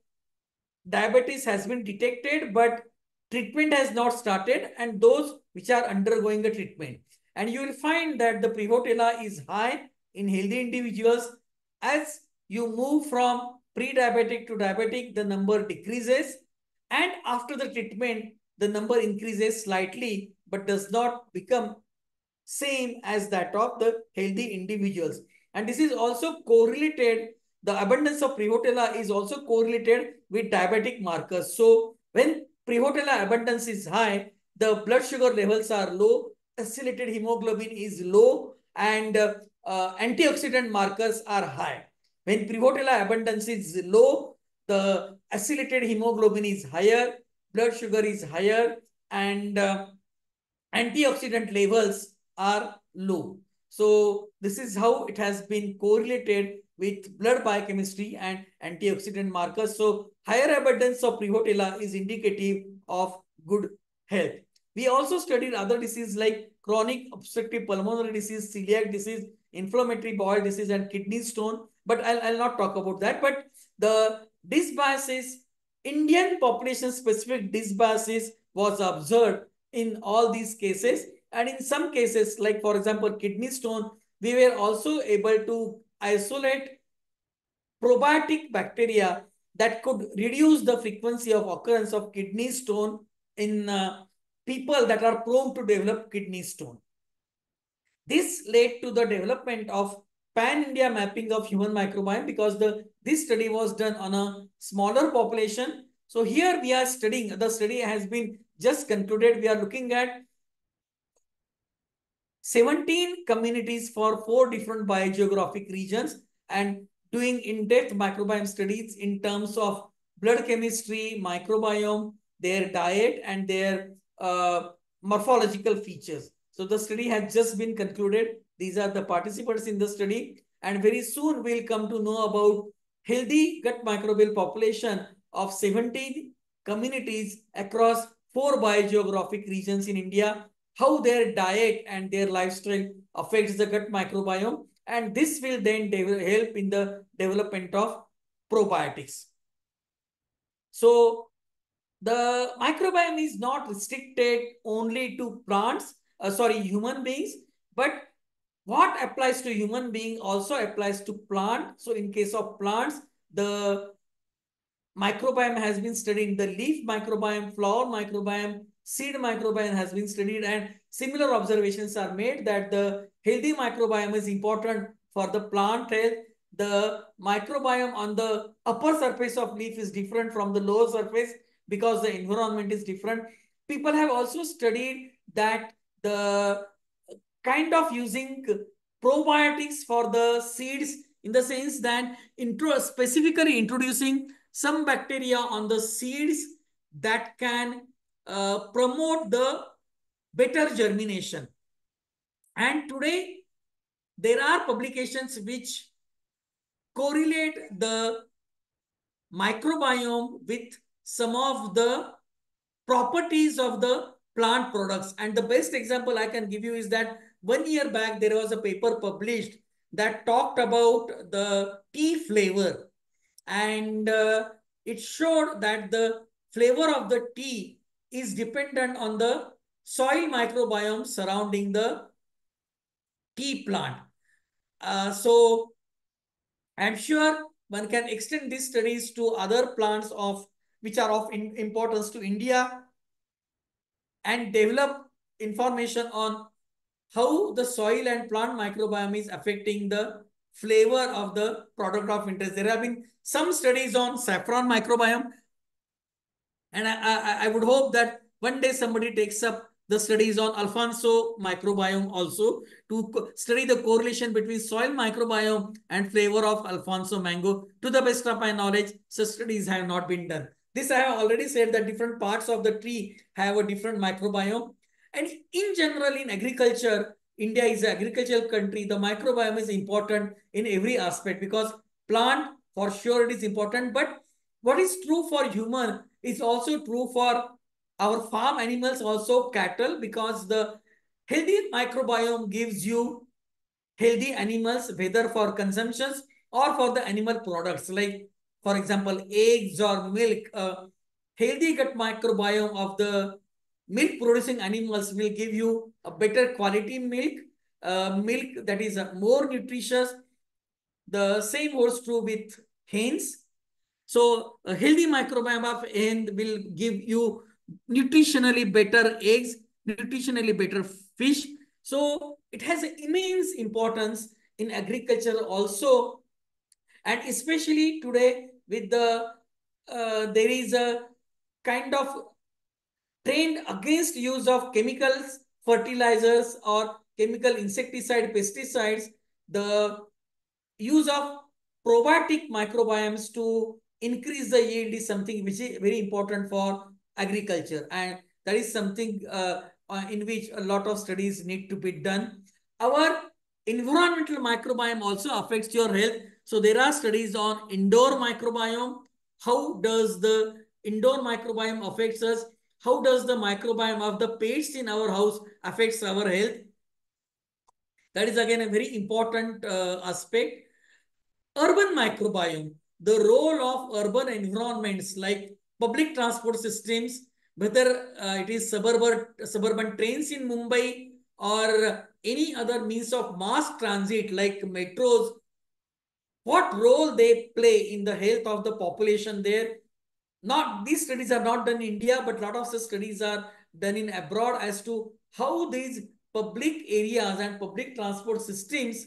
diabetes has been detected but treatment has not started and those which are undergoing the treatment. and you will find that the Prevotella is high in healthy individuals. As you move from pre-diabetic to diabetic, the number decreases. And after the treatment, the number increases slightly, but does not become same as that of the healthy individuals. And this is also correlated, the abundance of Prevotella is also correlated with diabetic markers. So when Prevotella abundance is high, the blood sugar levels are low, acylated hemoglobin is low, and uh, uh, antioxidant markers are high. When Prevotella abundance is low, the acylated hemoglobin is higher, blood sugar is higher, and uh, antioxidant levels are low. So this is how it has been correlated with blood biochemistry and antioxidant markers. So higher abundance of Prevotella is indicative of good health. We also studied other diseases like chronic obstructive pulmonary disease, celiac disease, inflammatory bowel disease, and kidney stone. But I'll, I'll not talk about that. But the dysbiosis, Indian population specific dysbiosis was observed in all these cases. And in some cases, like for example, kidney stone, we were also able to isolate probiotic bacteria that could reduce the frequency of occurrence of kidney stone in uh, people that are prone to develop kidney stone. This led to the development of pan-India mapping of human microbiome because the this study was done on a smaller population. So here we are studying, the study has been just concluded. We are looking at 17 communities for four different biogeographic regions and doing in-depth microbiome studies in terms of blood chemistry, microbiome, their diet, and their uh, morphological features. So the study has just been concluded. These are the participants in the study. And very soon we'll come to know about healthy gut microbial population of 17 communities across four biogeographic regions in India, how their diet and their lifestyle affects the gut microbiome. And this will then help in the development of probiotics. So the microbiome is not restricted only to plants, uh, sorry, human beings, but what applies to human being also applies to plant. So in case of plants, the microbiome has been studied, the leaf microbiome, flower microbiome, seed microbiome has been studied and similar observations are made that the healthy microbiome is important for the plant health. The microbiome on the upper surface of leaf is different from the lower surface because the environment is different. People have also studied that the kind of using probiotics for the seeds in the sense that intro specifically introducing some bacteria on the seeds that can uh, promote the better germination. And today, there are publications which correlate the microbiome with some of the properties of the plant products. And the best example I can give you is that one year back, there was a paper published that talked about the tea flavor. And uh, it showed that the flavor of the tea is dependent on the soil microbiome surrounding the tea plant. Uh, so I'm sure one can extend these studies to other plants of which are of importance to India and develop information on how the soil and plant microbiome is affecting the flavor of the product of interest. There have been some studies on saffron microbiome. And I, I, I would hope that one day somebody takes up the studies on Alphonso microbiome also to study the correlation between soil microbiome and flavor of Alphonso mango. To the best of my knowledge, such studies have not been done. This I have already said that different parts of the tree have a different microbiome. And in general, in agriculture, India is an agricultural country. The microbiome is important in every aspect because plant, for sure, it is important. But what is true for human is also true for our farm animals, also cattle, because the healthy microbiome gives you healthy animals, whether for consumptions or for the animal products. Like for example, eggs or milk, a healthy gut microbiome of the milk producing animals will give you a better quality milk, uh, milk that is uh, more nutritious. The same holds true with hens. So a healthy microbiome of hen will give you nutritionally better eggs, nutritionally better fish. So it has immense importance in agriculture also. And especially today with the, uh, there is a kind of trend against use of chemicals, fertilizers or chemical insecticide, pesticides, the use of probiotic microbiomes to increase the yield is something which is very important for agriculture. And that is something uh, uh, in which a lot of studies need to be done. Our environmental microbiome also affects your health. So there are studies on indoor microbiome. How does the indoor microbiome affects us? How does the microbiome of the pets in our house affects our health? That is again a very important uh, aspect. Urban microbiome, the role of urban environments like public transport systems, whether uh, it is suburban, suburban trains in Mumbai or any other means of mass transit like metros, what role they play in the health of the population there. Not these studies are not done in India, but a lot of such studies are done in abroad as to how these public areas and public transport systems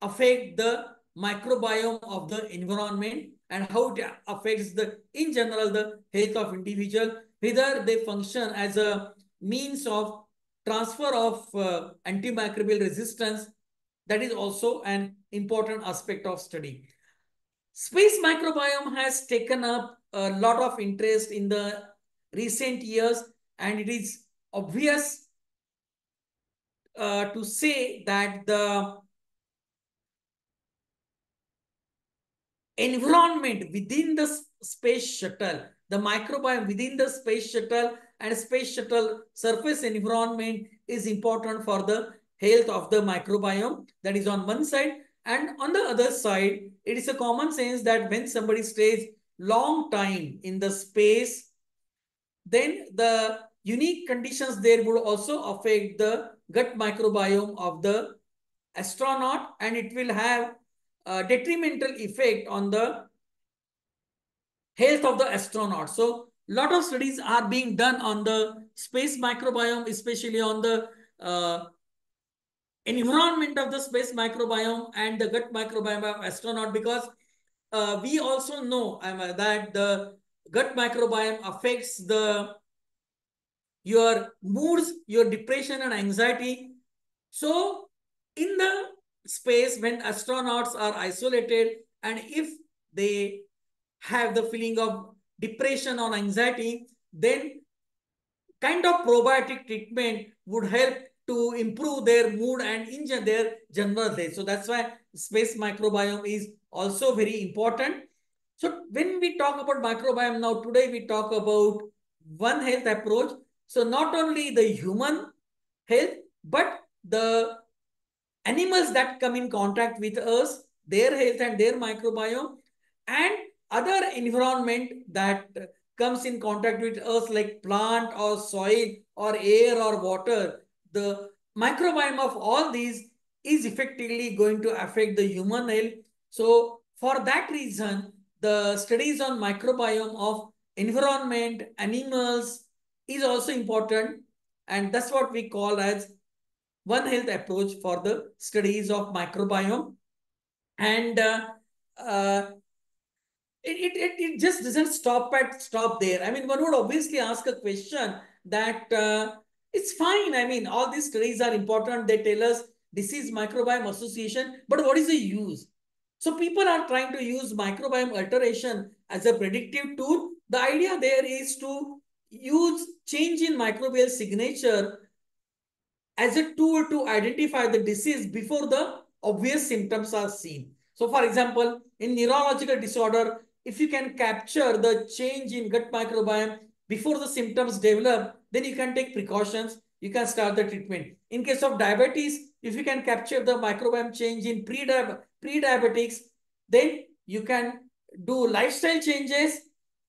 affect the microbiome of the environment and how it affects the in general the health of individual whether they function as a means of transfer of uh, antimicrobial resistance. That is also an important aspect of study space microbiome has taken up a lot of interest in the recent years and it is obvious uh, to say that the environment within the space shuttle, the microbiome within the space shuttle and space shuttle surface environment is important for the health of the microbiome. That is on one side. And on the other side, it is a common sense that when somebody stays long time in the space, then the unique conditions there would also affect the gut microbiome of the astronaut and it will have a detrimental effect on the health of the astronaut. So a lot of studies are being done on the space microbiome, especially on the uh, environment of the space microbiome and the gut microbiome of astronaut because uh, we also know um, that the gut microbiome affects the your moods, your depression and anxiety. So in the space when astronauts are isolated and if they have the feeling of depression or anxiety, then kind of probiotic treatment would help to improve their mood and in their general health. So that's why space microbiome is also very important. So when we talk about microbiome now, today we talk about one health approach. So not only the human health, but the animals that come in contact with us, their health and their microbiome, and other environment that comes in contact with us like plant or soil or air or water, the microbiome of all these is effectively going to affect the human health. So for that reason, the studies on microbiome of environment, animals is also important. And that's what we call as one health approach for the studies of microbiome. And uh, uh, it, it, it just doesn't stop at stop there. I mean, one would obviously ask a question that uh, it's fine. I mean, all these studies are important. They tell us disease microbiome association, but what is the use? So people are trying to use microbiome alteration as a predictive tool. The idea there is to use change in microbial signature as a tool to identify the disease before the obvious symptoms are seen. So for example, in neurological disorder, if you can capture the change in gut microbiome before the symptoms develop, then you can take precautions. You can start the treatment. In case of diabetes, if you can capture the microbiome change in pre-diabetics, then you can do lifestyle changes.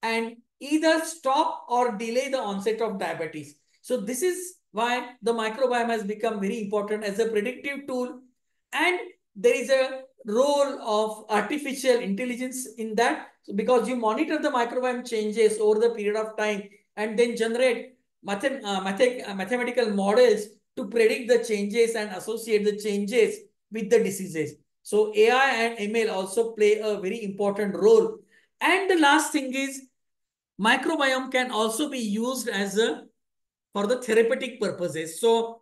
And either stop or delay the onset of diabetes. So this is why the microbiome has become very important as a predictive tool. And there is a role of artificial intelligence in that so because you monitor the microbiome changes over the period of time and then generate mathem uh, mathe uh, mathematical models to predict the changes and associate the changes with the diseases. So AI and ML also play a very important role. And the last thing is microbiome can also be used as a for the therapeutic purposes. So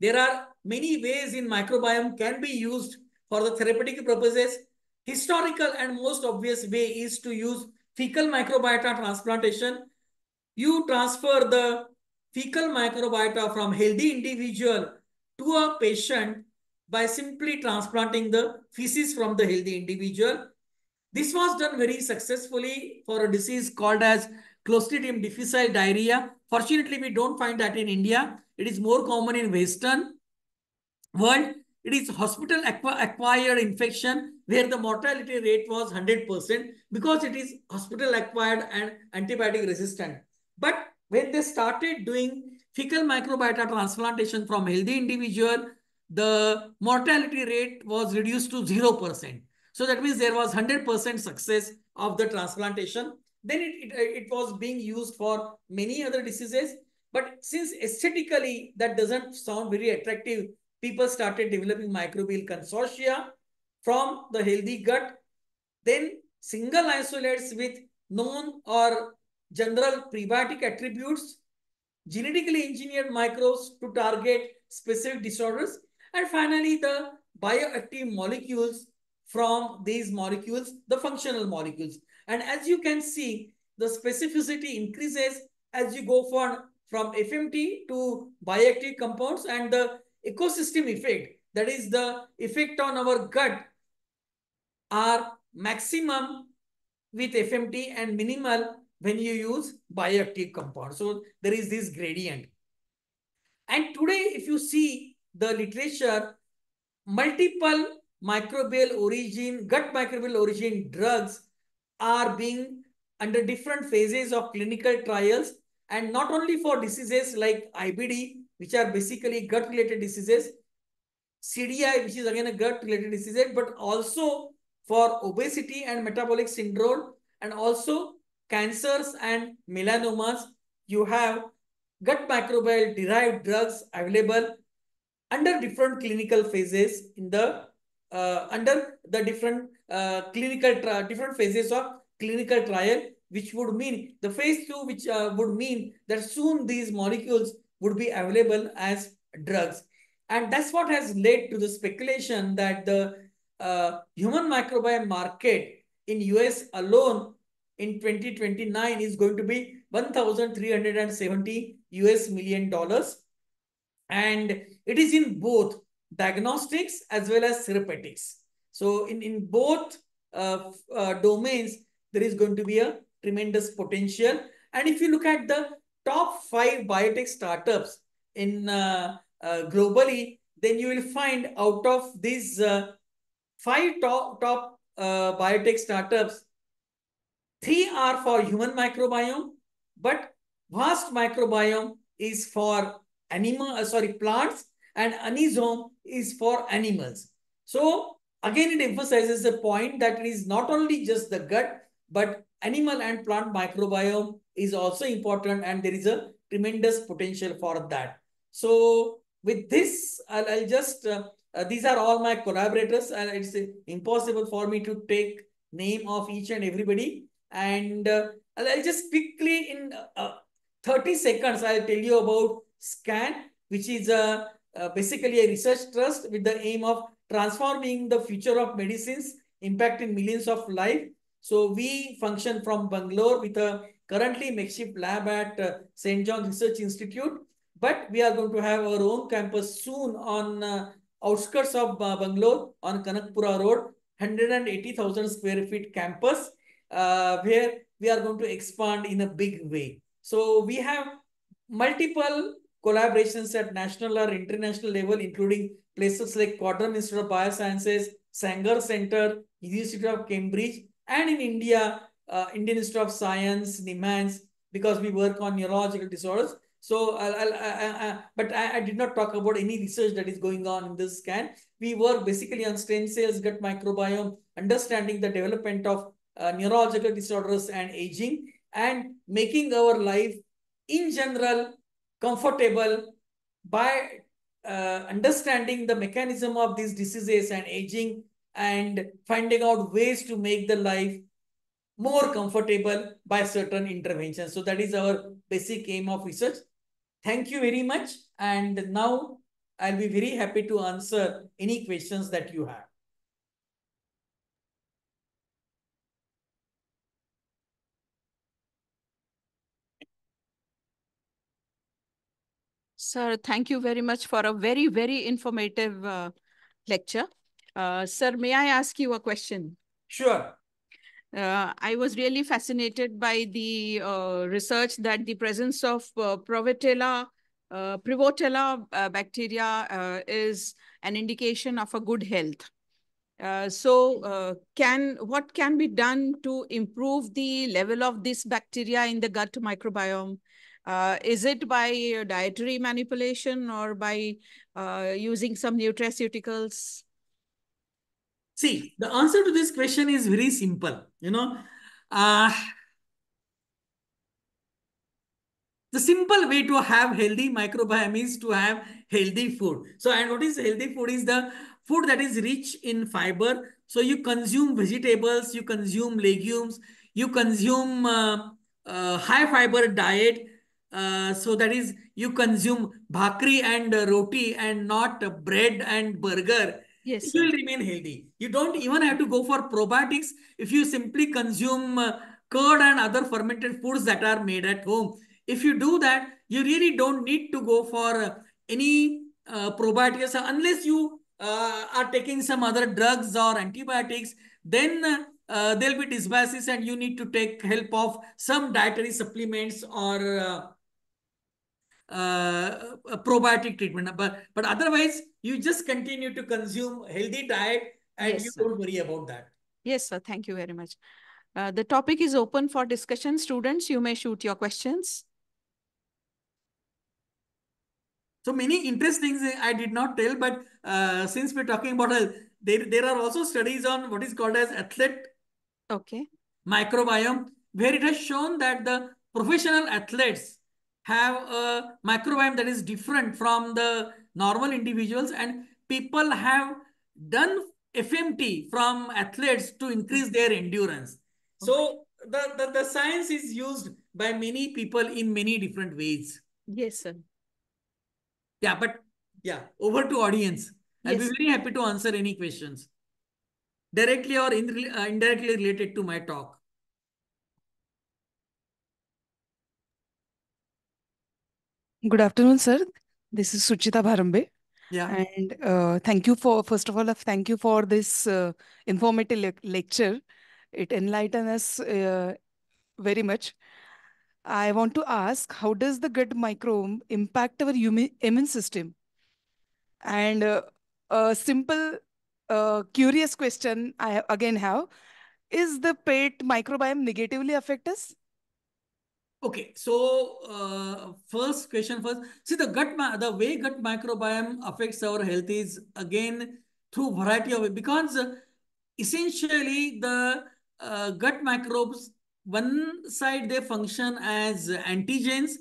there are many ways in microbiome can be used for the therapeutic purposes. Historical and most obvious way is to use fecal microbiota transplantation. You transfer the fecal microbiota from healthy individual to a patient by simply transplanting the feces from the healthy individual. This was done very successfully for a disease called as Clostridium difficile diarrhea. Fortunately, we don't find that in India. It is more common in Western world. It is hospital acquired infection where the mortality rate was 100% because it is hospital acquired and antibiotic resistant. But when they started doing fecal microbiota transplantation from healthy individual, the mortality rate was reduced to 0%. So that means there was 100% success of the transplantation. Then it, it, uh, it was being used for many other diseases. But since aesthetically that doesn't sound very attractive, people started developing microbial consortia from the healthy gut. Then single isolates with known or general prebiotic attributes, genetically engineered microbes to target specific disorders, and finally the bioactive molecules from these molecules, the functional molecules. And as you can see, the specificity increases as you go from, from FMT to bioactive compounds and the ecosystem effect, that is the effect on our gut are maximum with FMT and minimal when you use bioactive compounds. So there is this gradient. And today, if you see the literature, multiple microbial origin, gut microbial origin drugs are being under different phases of clinical trials and not only for diseases like IBD, which are basically gut-related diseases, CDI, which is again a gut-related disease, but also for obesity and metabolic syndrome, and also cancers and melanomas, you have gut microbial derived drugs available under different clinical phases in the uh, under the different uh, clinical different phases of clinical trial which would mean the phase 2 which uh, would mean that soon these molecules would be available as drugs and that's what has led to the speculation that the uh, human microbiome market in US alone in 2029 is going to be 1,370 US million dollars. And it is in both diagnostics as well as therapeutics. So in, in both uh, uh, domains, there is going to be a tremendous potential. And if you look at the top five biotech startups in uh, uh globally, then you will find out of these uh, five top, top uh, biotech startups, Three are for human microbiome, but vast microbiome is for animal, uh, sorry, plants and anisome is for animals. So again, it emphasizes the point that it is not only just the gut, but animal and plant microbiome is also important and there is a tremendous potential for that. So with this, I'll, I'll just, uh, uh, these are all my collaborators and it's uh, impossible for me to take name of each and everybody. And uh, I'll just quickly in uh, 30 seconds, I'll tell you about SKAN, which is a, uh, basically a research trust with the aim of transforming the future of medicines, impacting millions of lives. So we function from Bangalore with a currently makeshift lab at uh, St. John Research Institute, but we are going to have our own campus soon on uh, outskirts of uh, Bangalore on Kanakpura Road, 180,000 square feet campus where we are going to expand in a big way. So we have multiple collaborations at national or international level, including places like Quadram Institute of Biosciences, Sanger Center, University of Cambridge, and in India, uh, Indian Institute of Science, NIMHANS, because we work on neurological disorders. So, I'll, I'll, I, I, but I, I, did not talk about any research that is going on in this SKAN. We work basically on stem cells, gut microbiome, understanding the development of uh, neurological disorders and aging, and making our life in general comfortable by uh, understanding the mechanism of these diseases and aging and finding out ways to make the life more comfortable by certain interventions. So that is our basic aim of research. Thank you very much. And now I'll be very happy to answer any questions that you have. Sir, thank you very much for a very, very informative uh, lecture. Uh, sir, may I ask you a question? Sure. Uh, I was really fascinated by the uh, research that the presence of uh, Prevotella, uh, Prevotella bacteria is an indication of a good health. so can what can be done to improve the level of this bacteria in the gut microbiome? Uh, is it by dietary manipulation or by uh, using some nutraceuticals? See, the answer to this question is very simple. You know, uh, the simple way to have healthy microbiome is to have healthy food. So, and what is healthy food is the food that is rich in fiber. So, you consume vegetables, you consume legumes, you consume uh, uh, high fiber diet uh, so that is you consume bhakri and roti and not bread and burger. Yes, you will remain healthy. You don't even have to go for probiotics if you simply consume uh, curd and other fermented foods that are made at home. If you do that, you really don't need to go for uh, any probiotics unless you are taking some other drugs or antibiotics. Then uh, there'll be dysbiosis and you need to take help of some dietary supplements or uh, probiotic treatment. But, but otherwise, you just continue to consume healthy diet and yes, you sir. don't worry about that. Yes, sir. Thank you very much. Uh, the topic is open for discussion. Students, you may shoot your questions. So many interesting things I did not tell, but uh, since we're talking about health, there, there are also studies on what is called as athlete okay. microbiome, where it has shown that the professional athletes have a microbiome that is different from the normal individuals and people have done FMT from athletes to increase their endurance. So the, the, the science is used by many people in many different ways. Yes, sir. Yeah, but yeah, over to audience. I'll be very happy to answer any questions directly or in, uh, indirectly related to my talk. Good afternoon, sir. This is Suchita Bharambe. Yeah. And uh, thank you for, first of all, thank you for this uh, informative le lecture. It enlightened us uh, very much. I want to ask, how does the gut microbiome impact our immune system? And uh, a simple, uh, curious question I again have, is the pet microbiome negatively affect us? Okay, so uh, first question first. See the gut, the way gut microbiome affects our health is again through variety of because essentially the uh, gut microbes one side they function as antigens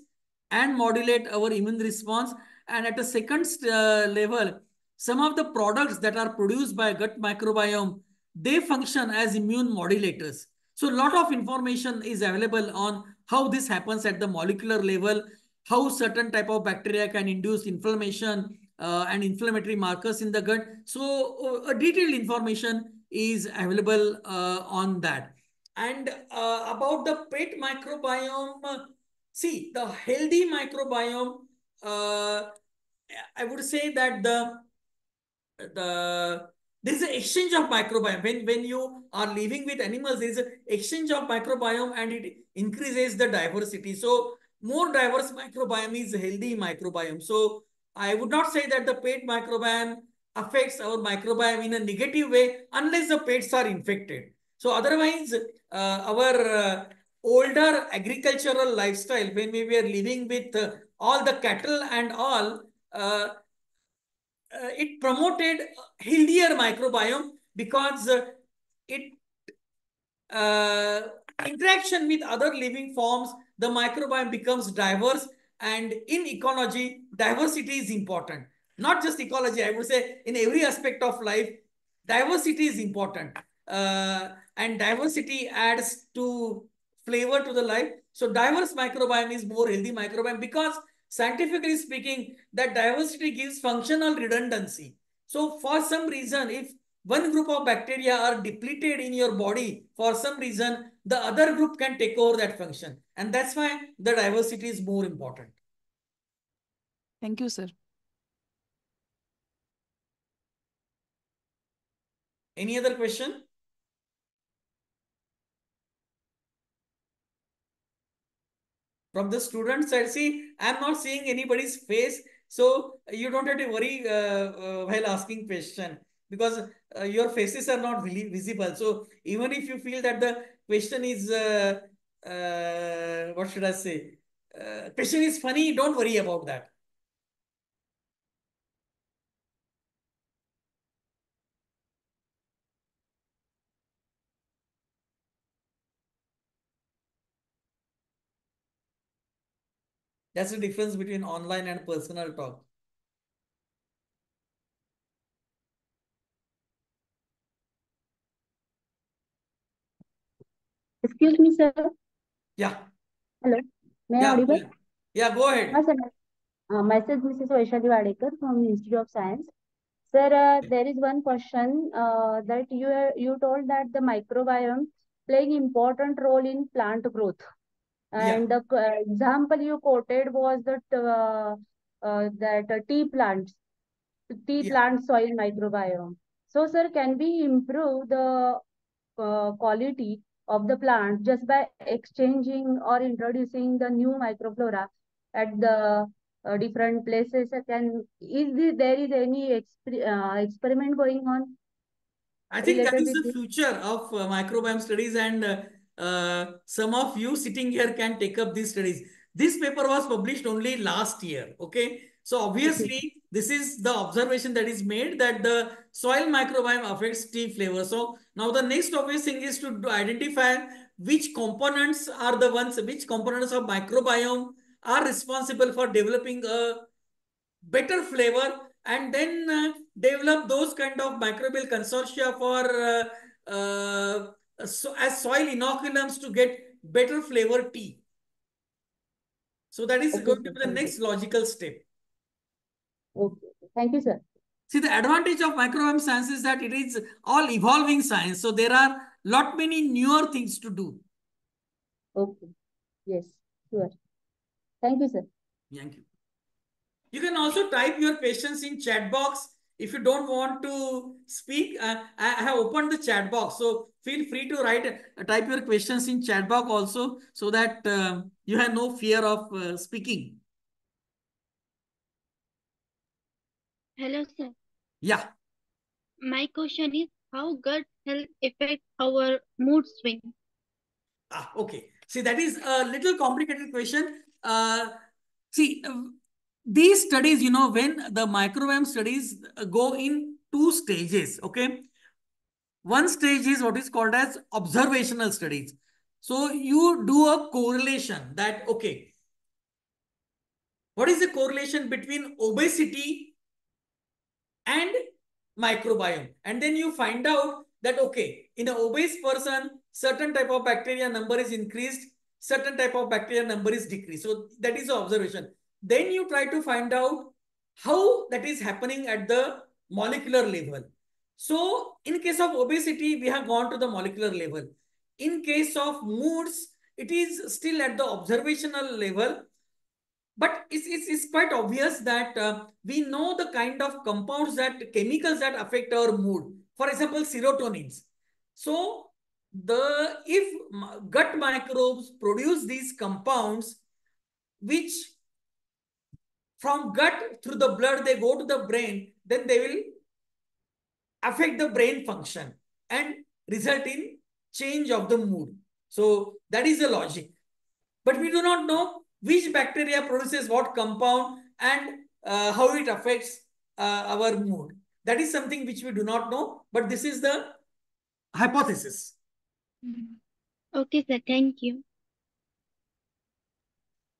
and modulate our immune response and at a second uh, level some of the products that are produced by gut microbiome they function as immune modulators so a lot of information is available on how this happens at the molecular level, how certain type of bacteria can induce inflammation uh, and inflammatory markers in the gut. So uh, detailed information is available uh, on that. And uh, about the pet microbiome, see the healthy microbiome, uh, I would say that the the there is an exchange of microbiome. When, when you are living with animals, there is an exchange of microbiome and it increases the diversity. So more diverse microbiome is healthy microbiome. So I would not say that the pet microbiome affects our microbiome in a negative way unless the pets are infected. So otherwise, uh, our uh, older agricultural lifestyle, when we were living with uh, all the cattle and all, uh, it promoted healthier microbiome because uh, it uh, interaction with other living forms, the microbiome becomes diverse and in ecology, diversity is important. Not just ecology, I would say in every aspect of life, diversity is important. Uh, and diversity adds to flavor to the life. So diverse microbiome is more healthy microbiome because scientifically speaking, that diversity gives functional redundancy. So for some reason, if one group of bacteria are depleted in your body for some reason, the other group can take over that function. And that's why the diversity is more important. Thank you, sir. Any other question? From the student side, see, I'm not seeing anybody's face. So you don't have to worry uh, uh, while asking question because uh, your faces are not really visible. So even if you feel that the question is, uh, uh, what should I say? Uh, question is funny, don't worry about that. That's the difference between online and personal talk. Excuse me, sir. Yeah. Hello. May I Yeah. audible? go- Yeah, go ahead. Yes, sir. Uh, myself, Mrs. Vaishali Wadekar from Institute of Science. Sir, uh, there is one question uh, that you you told that the microbiome playing important role in plant growth. Yeah. And the uh, example you quoted was that uh, uh, that uh, tea plants, tea Yeah. plant soil microbiome. So, sir, can we improve the uh, quality of the plant just by exchanging or introducing the new microflora at the uh, different places? Can is this, there is any exper uh, experiment going on I think that is the future of uh, microbiome studies, and uh, some of you sitting here can take up these studies. This paper was published only last year. Okay, so obviously this is the observation that is made that the soil microbiome affects tea flavor. So now the next obvious thing is to identify which components are the ones, which components of microbiome are responsible for developing a better flavor and then uh, develop those kind of microbial consortia for uh, uh, Uh, so as soil inoculums to get better flavor tea. So that is Okay, going to be the next logical step. Okay. Thank you, sir. See, the advantage of microbiome science is that it is all evolving science. So there are lot many newer things to do. Okay. Yes, sure. Thank you, sir. Thank you. You can also type your questions in chat box. If you don't want to speak, uh, I have opened the chat box. So feel free to write, uh, type your questions in chat box also so that uh, you have no fear of uh, speaking. Hello, sir. Yeah. My question is how gut health affect our mood swing? Ah, okay. See, that is a little complicated question. Uh, see, um, these studies, you know, when the microbiome studies go in two stages, okay? One stage is what is called as observational studies. So you do a correlation that, okay, what is the correlation between obesity and microbiome? And then you find out that, okay, in an obese person, certain type of bacteria number is increased, certain type of bacteria number is decreased. So that is the observation. Then you try to find out how that is happening at the molecular level. So in case of obesity, we have gone to the molecular level. In case of moods, it is still at the observational level. But it's, it's, it's quite obvious that uh, we know the kind of compounds that chemicals that affect our mood. For example, serotonins. So the if gut microbes produce these compounds, which from gut through the blood they go to the brain, then they will affect the brain function and result in change of the mood. So that is the logic. But we do not know which bacteria produces what compound and uh, how it affects uh, our mood. That is something which we do not know, but this is the hypothesis. Okay, sir. Thank you.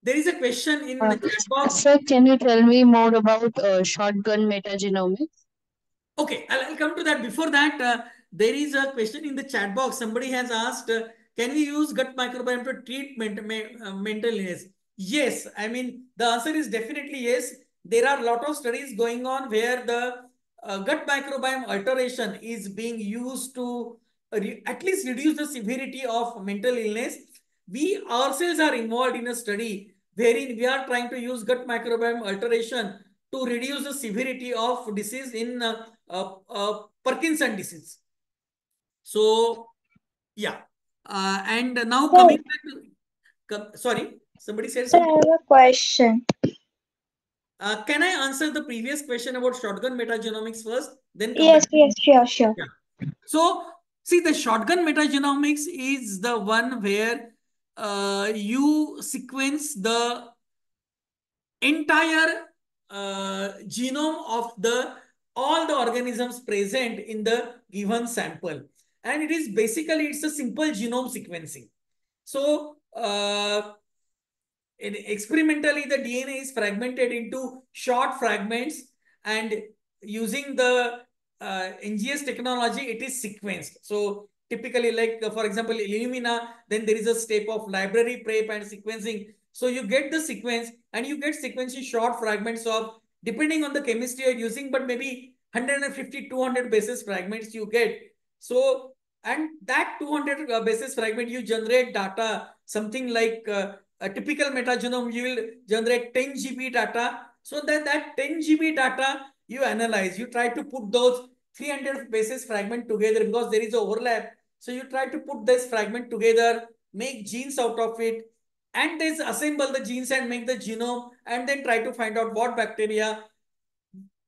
There is a question in Uh, the chat box. Sir, can you tell me more about uh, shotgun metagenomics? Okay, I'll, I'll come to that. Before that, uh, there is a question in the chat box. Somebody has asked, uh, can we use gut microbiome to treat ment uh, mental illness? Yes, I mean, the answer is definitely yes. There are a lot of studies going on where the uh, gut microbiome alteration is being used to at least reduce the severity of mental illness. We ourselves are involved in a study wherein we are trying to use gut microbiome alteration to reduce the severity of disease in uh, uh, uh, Parkinson disease. So, yeah. Uh, and now coming back to, sorry, somebody said Sir, I have a question. Uh, can I answer the previous question about shotgun metagenomics first? Then Yes, yes, sure, sure. So, see, the shotgun metagenomics is the one where uh, you sequence the entire uh, genome of the all the organisms present in the given sample. And it is basically, it's a simple genome sequencing. So, uh, in, experimentally, the DNA is fragmented into short fragments and using the uh, NGS technology, it is sequenced. So typically like, uh, for example, Illumina, then there is a step of library prep and sequencing. So you get the sequence and you get sequencing short fragments of, depending on the chemistry you're using, but maybe 150, 200 basis fragments you get. So, and that 200 uh, basis fragment, you generate data, something like uh, a typical metagenome, you will generate 10 GB data. So that, that 10 GB data, you analyze, you try to put those 300 basis fragment together because there is a overlap. So you try to put this fragment together, make genes out of it, and then assemble the genes and make the genome, and then try to find out what bacteria.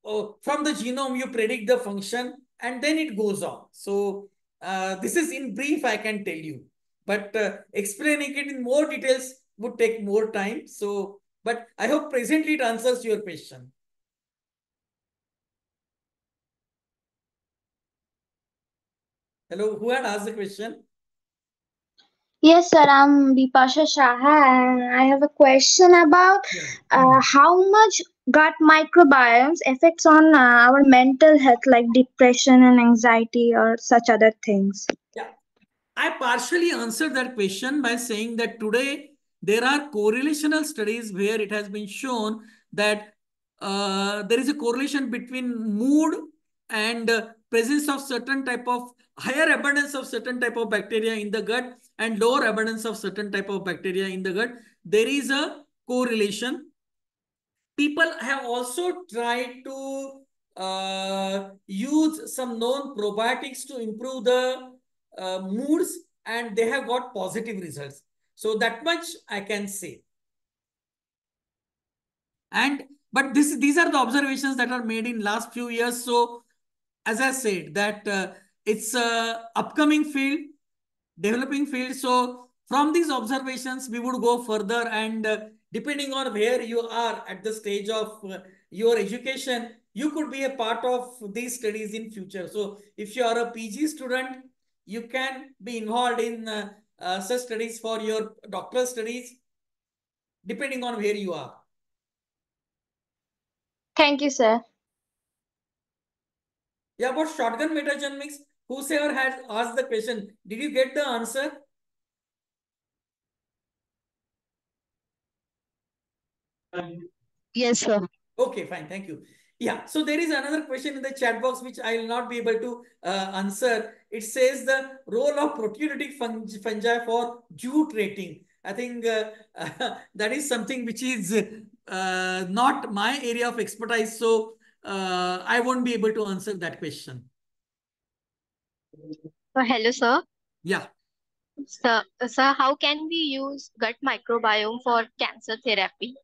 Oh, from the genome, you predict the function, and then it goes on. So uh, this is in brief, I can tell you. But uh, explaining it in more details would take more time. So, but I hope presently it answers your question. Hello, who had asked the question? Yes, sir, I'm Bipasha Shaha and I have a question about uh, how much gut microbiomes affects on uh, our mental health like depression and anxiety or such other things. Yeah, I partially answered that question by saying that today there are correlational studies where it has been shown that uh, there is a correlation between mood and uh, presence of certain type of higher abundance of certain type of bacteria in the gut and lower abundance of certain type of bacteria in the gut. There is a correlation. People have also tried to uh, use some known probiotics to improve the uh, moods and they have got positive results. So that much I can say. And but this these are the observations that are made in last few years. So as I said that uh, it's a upcoming field, developing field. So from these observations, we would go further and uh, depending on where you are at the stage of uh, your education, you could be a part of these studies in future. So if you are a PG student, you can be involved in uh, uh, such studies for your doctoral studies, depending on where you are. Thank you, sir. Yeah, about shotgun metagenomics, whosoever has asked the question, did you get the answer? Yes, sir. Okay, fine. Thank you. Yeah. So there is another question in the chat box which I will not be able to uh, answer. It says the role of proteolytic fungi, fungi for jute retting. I think uh, that is something which is uh, not my area of expertise. So uh, I won't be able to answer that question. Hello, sir. Yeah. Sir, sir, how can we use gut microbiome for cancer therapy?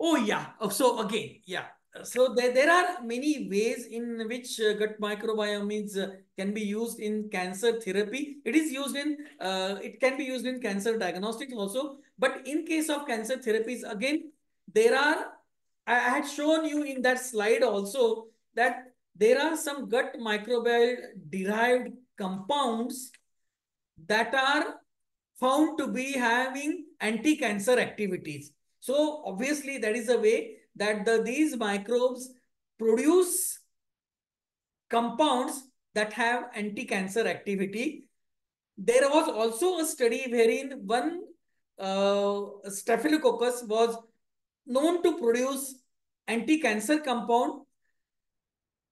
Oh, yeah. Oh, so again, yeah. so there, there are many ways in which uh, gut microbiome is uh, can be used in cancer therapy. It is used in uh, it can be used in cancer diagnostics also. But in case of cancer therapies, again, there are I had shown you in that slide also that there are some gut microbial derived compounds that are found to be having anti-cancer activities. So obviously that is a way that the, these microbes produce compounds that have anti-cancer activity. There was also a study wherein one uh, staphylococcus was known to produce anti-cancer compound.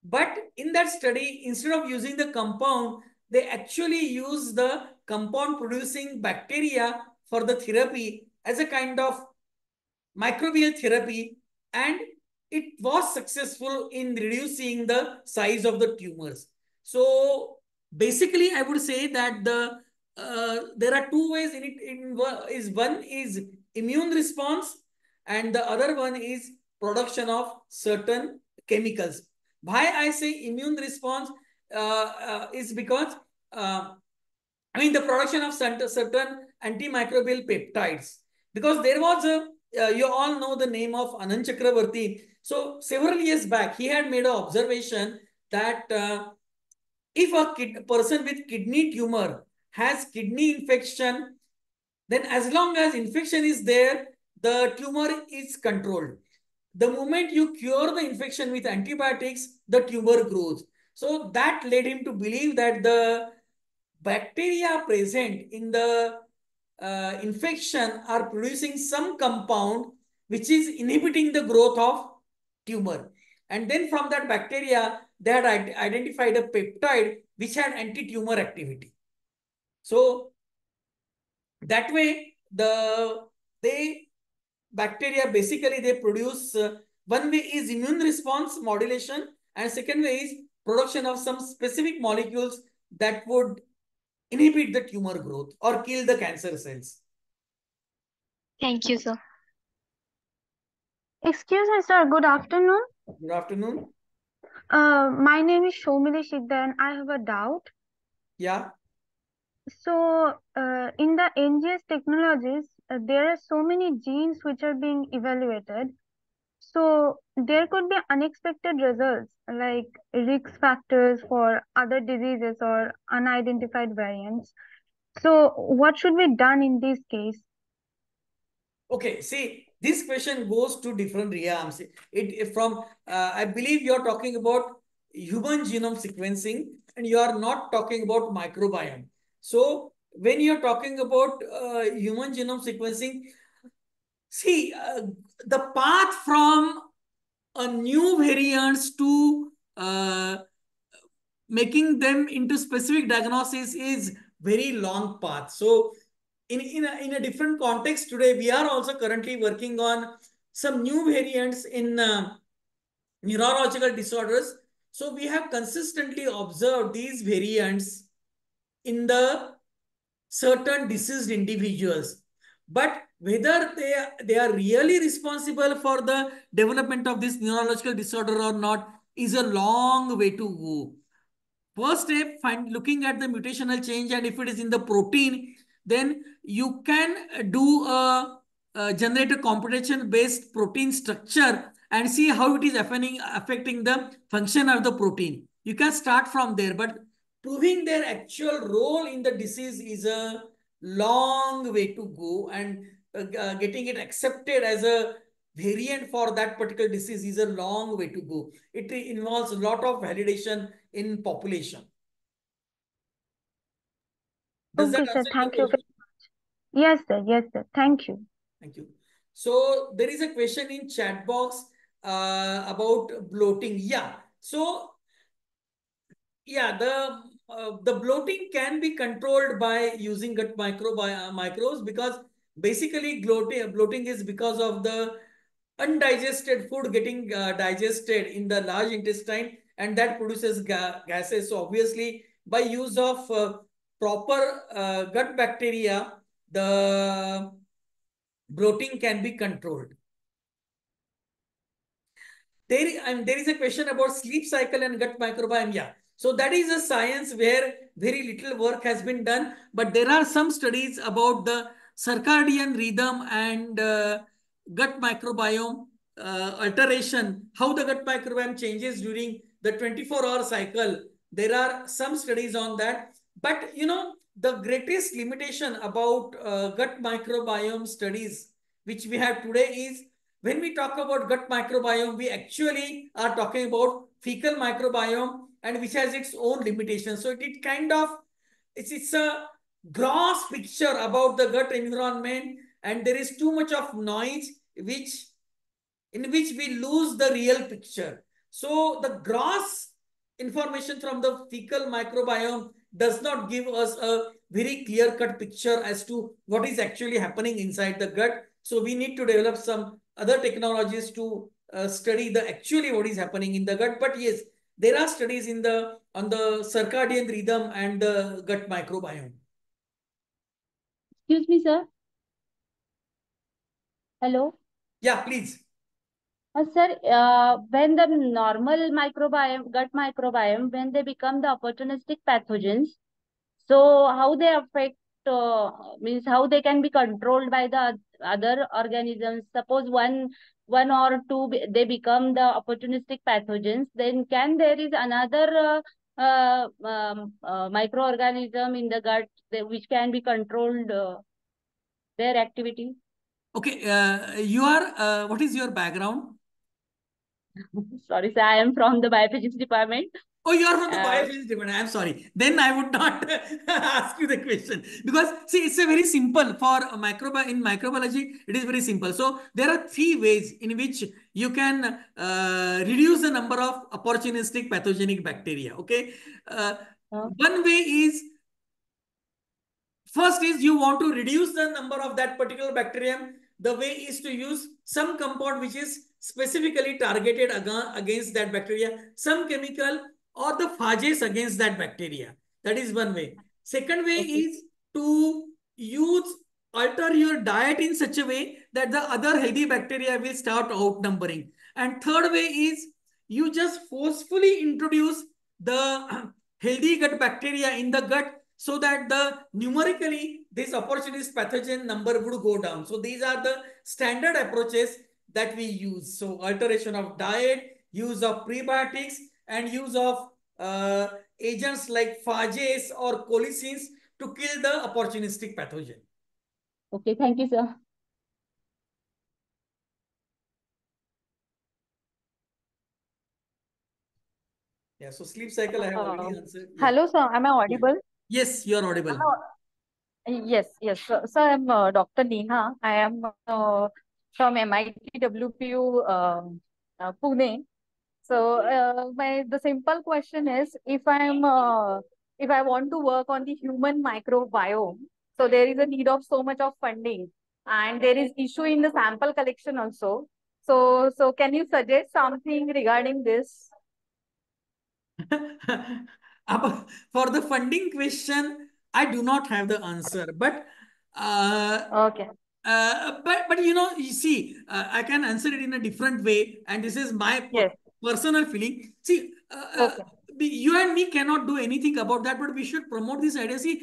But in that study, instead of using the compound, they actually use the compound producing bacteria for the therapy as a kind of microbial therapy and it was successful in reducing the size of the tumors. So basically, I would say that the uh, there are two ways in it. In is one is immune response, and the other one is production of certain chemicals. Why I say immune response uh, uh, is because uh, I mean the production of certain antimicrobial peptides. Because there was a uh, you all know the name of Anand Chakrabarty. So several years back, he had made an observation that if a kid, person with kidney tumor has kidney infection, then as long as infection is there, the tumor is controlled. The moment you cure the infection with antibiotics, the tumor grows. So that led him to believe that the bacteria present in the uh, infection are producing some compound which is inhibiting the growth of tumor. And then from that bacteria, they had identified a peptide which had anti-tumor activity. So that way, the they bacteria basically they produce uh, one way is immune response modulation and second way is production of some specific molecules that would inhibit the tumor growth or kill the cancer cells. Thank you, sir. Excuse me, sir. Good afternoon. Good afternoon. Uh, my name is Shomili Shidda and I have a doubt. Yeah. So, uh, in the NGS technologies, uh, there are so many genes which are being evaluated. So, there could be unexpected results like risk factors for other diseases or unidentified variants. So, what should be done in this case? Okay, see, this question goes to different realms. It from uh, I believe you're talking about human genome sequencing, and you are not talking about microbiome. So when you're talking about uh, human genome sequencing, see uh, the path from a new variants to uh, making them into specific diagnosis is very long path. So in, in, a, in a different context today, we are also currently working on some new variants in uh, neurological disorders. So we have consistently observed these variants in the certain deceased individuals. But whether they, they are really responsible for the development of this neurological disorder or not is a long way to go. First step, find looking at the mutational change and if it is in the protein, then you can do a, a generate a computation-based protein structure and see how it is affecting, affecting the function of the protein. You can start from there, but proving their actual role in the disease is a long way to go and uh, uh, getting it accepted as a variant for that particular disease is a long way to go. It involves a lot of validation in population. Does okay, sir. Thank you. Very much. Yes, sir. Yes, sir. Thank you. Thank you. So there is a question in chat box uh, about bloating. Yeah. So yeah, the uh, the bloating can be controlled by using gut micro uh, microbes because basically bloating bloating is because of the undigested food getting uh, digested in the large intestine and that produces ga gases. So obviously by use of uh, proper uh, gut bacteria, the bloating can be controlled. there, and there is a question about sleep cycle and gut microbiome. Yeah. So that is a science where very little work has been done, but there are some studies about the circadian rhythm and uh, gut microbiome uh, alteration, how the gut microbiome changes during the 24 hour cycle. There are some studies on that. But you know, the greatest limitation about uh, gut microbiome studies, which we have today is when we talk about gut microbiome, we actually are talking about fecal microbiome and which has its own limitations. So it, it kind of, it's, it's a gross picture about the gut environment and there is too much of noise which in which we lose the real picture. So the gross information from the fecal microbiome does not give us a very clear-cut picture as to what is actually happening inside the gut. So we need to develop some other technologies to uh, study the actually what is happening in the gut. But yes, there are studies in the on the circadian rhythm and the gut microbiome. Excuse me, sir. Hello. Yeah, please. Uh, sir, uh, when the normal microbiome, gut microbiome, when they become the opportunistic pathogens, so how they affect, uh, means how they can be controlled by the other organisms. Suppose one, one or two, they become the opportunistic pathogens, then can there is another uh, uh, um, uh, microorganism in the gut which can be controlled uh, their activity? Okay, uh, you are, uh, what is your background? sorry, sir, I am from the biophysics department. Oh, you are from the uh, biophysics department. I'm sorry. Then I would not ask you the question because see, it's a very simple for a microbi in microbiology. It is very simple. So there are three ways in which you can uh, reduce the number of opportunistic pathogenic bacteria. Okay, uh, one way is first is you want to reduce the number of that particular bacterium. The way is to use some compound which is specifically targeted against that bacteria, some chemical or the phages against that bacteria. That is one way. Second way okay. is to use, alter your diet in such a way that the other healthy bacteria will start outnumbering. And third way is you just forcefully introduce the healthy gut bacteria in the gut so that the numerically this opportunist pathogen number would go down. So these are the standard approaches that we use. So alteration of diet, use of prebiotics, and use of uh, agents like phages or colicins to kill the opportunistic pathogen. Okay, thank you, sir. Yeah, so sleep cycle I have already uh, answered. Yeah. Hello, sir. Am I audible? Yes, you're audible. Uh, yes, yes. So, sir, I'm uh, Dr. Neha. I am uh, from MIT WPU um, uh, Pune. So uh, my the simple question is if I'm uh, if I want to work on the human microbiome, so there is a need of so much of funding and there is issue in the sample collection also. So so can you suggest something regarding this? For the funding question, I do not have the answer, but uh, okay. Uh, but but you know you see uh, I can answer it in a different way and this is my yes. Personal feeling see uh, okay. you and me cannot do anything about that but we should promote this idea see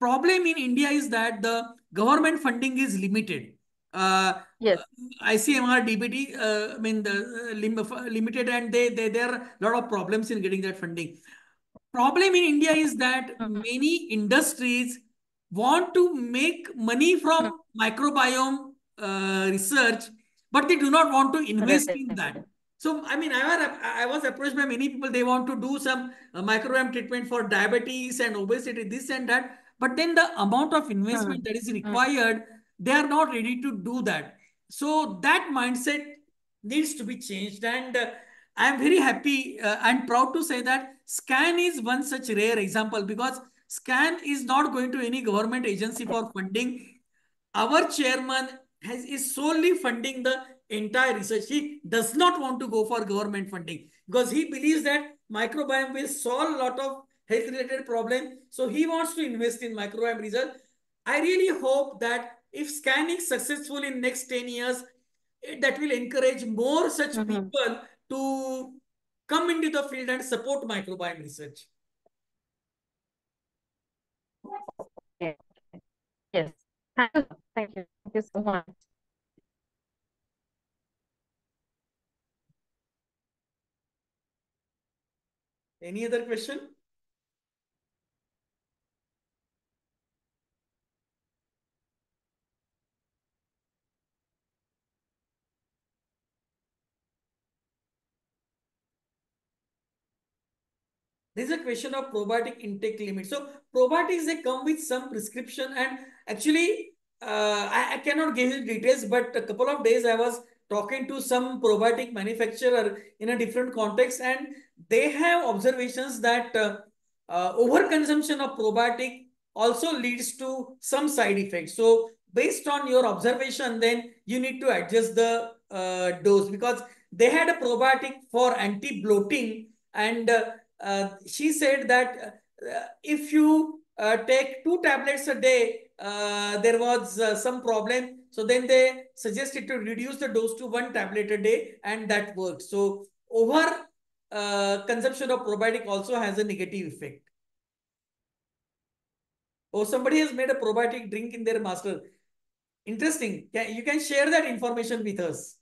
problem in India is that the government funding is limited uh, yes ICMR DBT uh, I mean the lim limited and they, they there are a lot of problems in getting that funding problem in India is that mm -hmm. many industries want to make money from hmm. microbiome uh, research, but they do not want to invest in that. So, I mean, I was, I was approached by many people. They want to do some uh, microbiome treatment for diabetes and obesity, this and that. But then the amount of investment that is hmm. required, they are not ready to do that. So that mindset needs to be changed. And uh, I am very happy uh, and proud to say that SKAN is one such rare example because SKAN is not going to any government agency for funding. Our chairman has, is solely funding the entire research. He does not want to go for government funding because he believes that microbiome will solve a lot of health-related problems. So he wants to invest in microbiome research. I really hope that if scanning successful in next 10 years, that will encourage more such mm -hmm. people to come into the field and support microbiome research? Yes. Thank. Thank you. Thank you so much. Any other question? There's a question of probiotic intake limit. So probiotics, they come with some prescription and actually, uh, I, I cannot give you details, but a couple of days I was talking to some probiotic manufacturer in a different context and they have observations that uh, uh, overconsumption of probiotic also leads to some side effects. So based on your observation, then you need to adjust the uh, dose because they had a probiotic for anti-bloating and uh, uh, she said that uh, if you take two tablets a day, there was some problem. So then they suggested to reduce the dose to one tablet a day and that worked. So over consumption of probiotic also has a negative effect. Oh, somebody has made a probiotic drink in their master. Interesting. Can, you can share that information with us.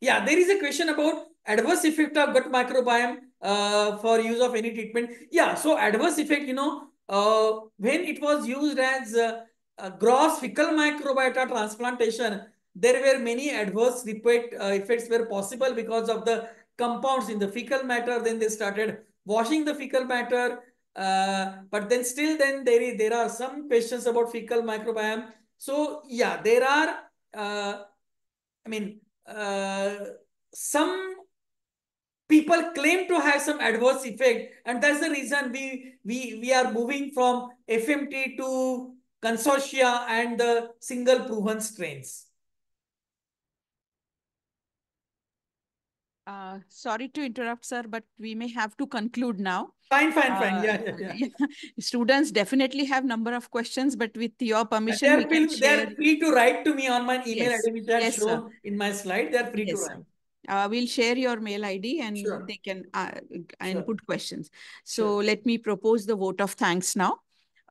Yeah, there is a question about adverse effect of gut microbiome uh, for use of any treatment. Yeah, so adverse effect, you know, uh, when it was used as gross fecal microbiota transplantation, there were many adverse repeat uh, effects were possible because of the compounds in the fecal matter. Then they started washing the fecal matter. Uh, but then still then there, there are some questions about fecal microbiome. So yeah, there are, uh, I mean, some people claim to have some adverse effect and that's the reason we we we are moving from fmt to consortia and the single proven strains uh, sorry to interrupt sir but we may have to conclude now fine fine uh, fine yeah, yeah, yeah. students definitely have number of questions but with your permission they're, free, they're free to write to me on my email yes. Which I yes, shown sir. in my slide they're free yes, to write sir. Uh, we'll share your mail ID and sure. they can uh, input sure. questions. So sure. let me propose the vote of thanks now.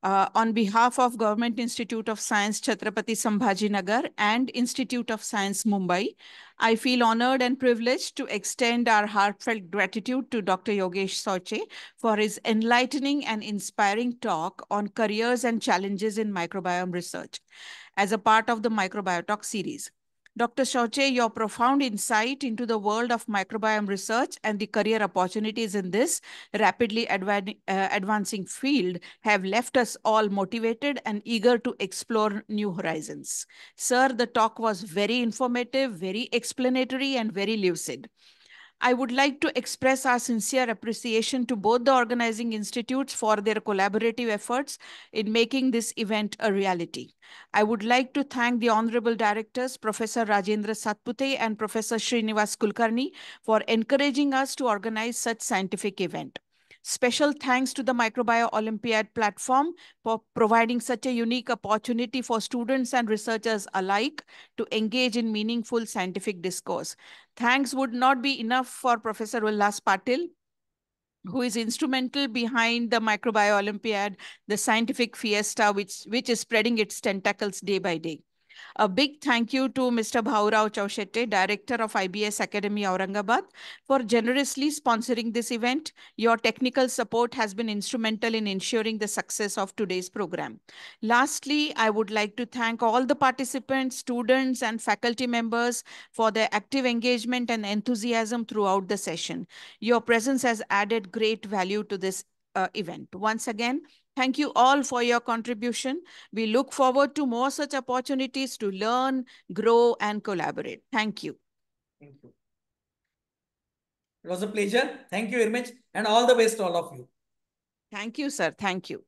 Uh, on behalf of Government Institute of Science Chhatrapati Sambhajinagar and Institute of Science Mumbai, I feel honored and privileged to extend our heartfelt gratitude to Dr. Yogesh Shouche for his enlightening and inspiring talk on careers and challenges in microbiome research as a part of the Microbiotalk series. Dr. Shouche, your profound insight into the world of microbiome research and the career opportunities in this rapidly advan uh, advancing field have left us all motivated and eager to explore new horizons. Sir, the talk was very informative, very explanatory, and very lucid. I would like to express our sincere appreciation to both the organizing institutes for their collaborative efforts in making this event a reality. I would like to thank the honorable directors, Professor Rajendra Satpute and Professor Srinivas Kulkarni for encouraging us to organize such scientific event. Special thanks to the Microbiome Olympiad platform for providing such a unique opportunity for students and researchers alike to engage in meaningful scientific discourse. Thanks would not be enough for Professor Ullas Patil, who is instrumental behind the Microbiome Olympiad, the scientific fiesta, which, which is spreading its tentacles day by day. A big thank you to Mr. Bhaurao Chaushette, Director of IBS Academy Aurangabad, for generously sponsoring this event. Your technical support has been instrumental in ensuring the success of today's program. Lastly, I would like to thank all the participants, students, and faculty members for their active engagement and enthusiasm throughout the session. Your presence has added great value to this uh, event. Once again, Thank you all for your contribution. We look forward to more such opportunities to learn, grow, and collaborate. Thank you. Thank you. It was a pleasure. Thank you very much. And all the best to all of you. Thank you, sir. Thank you.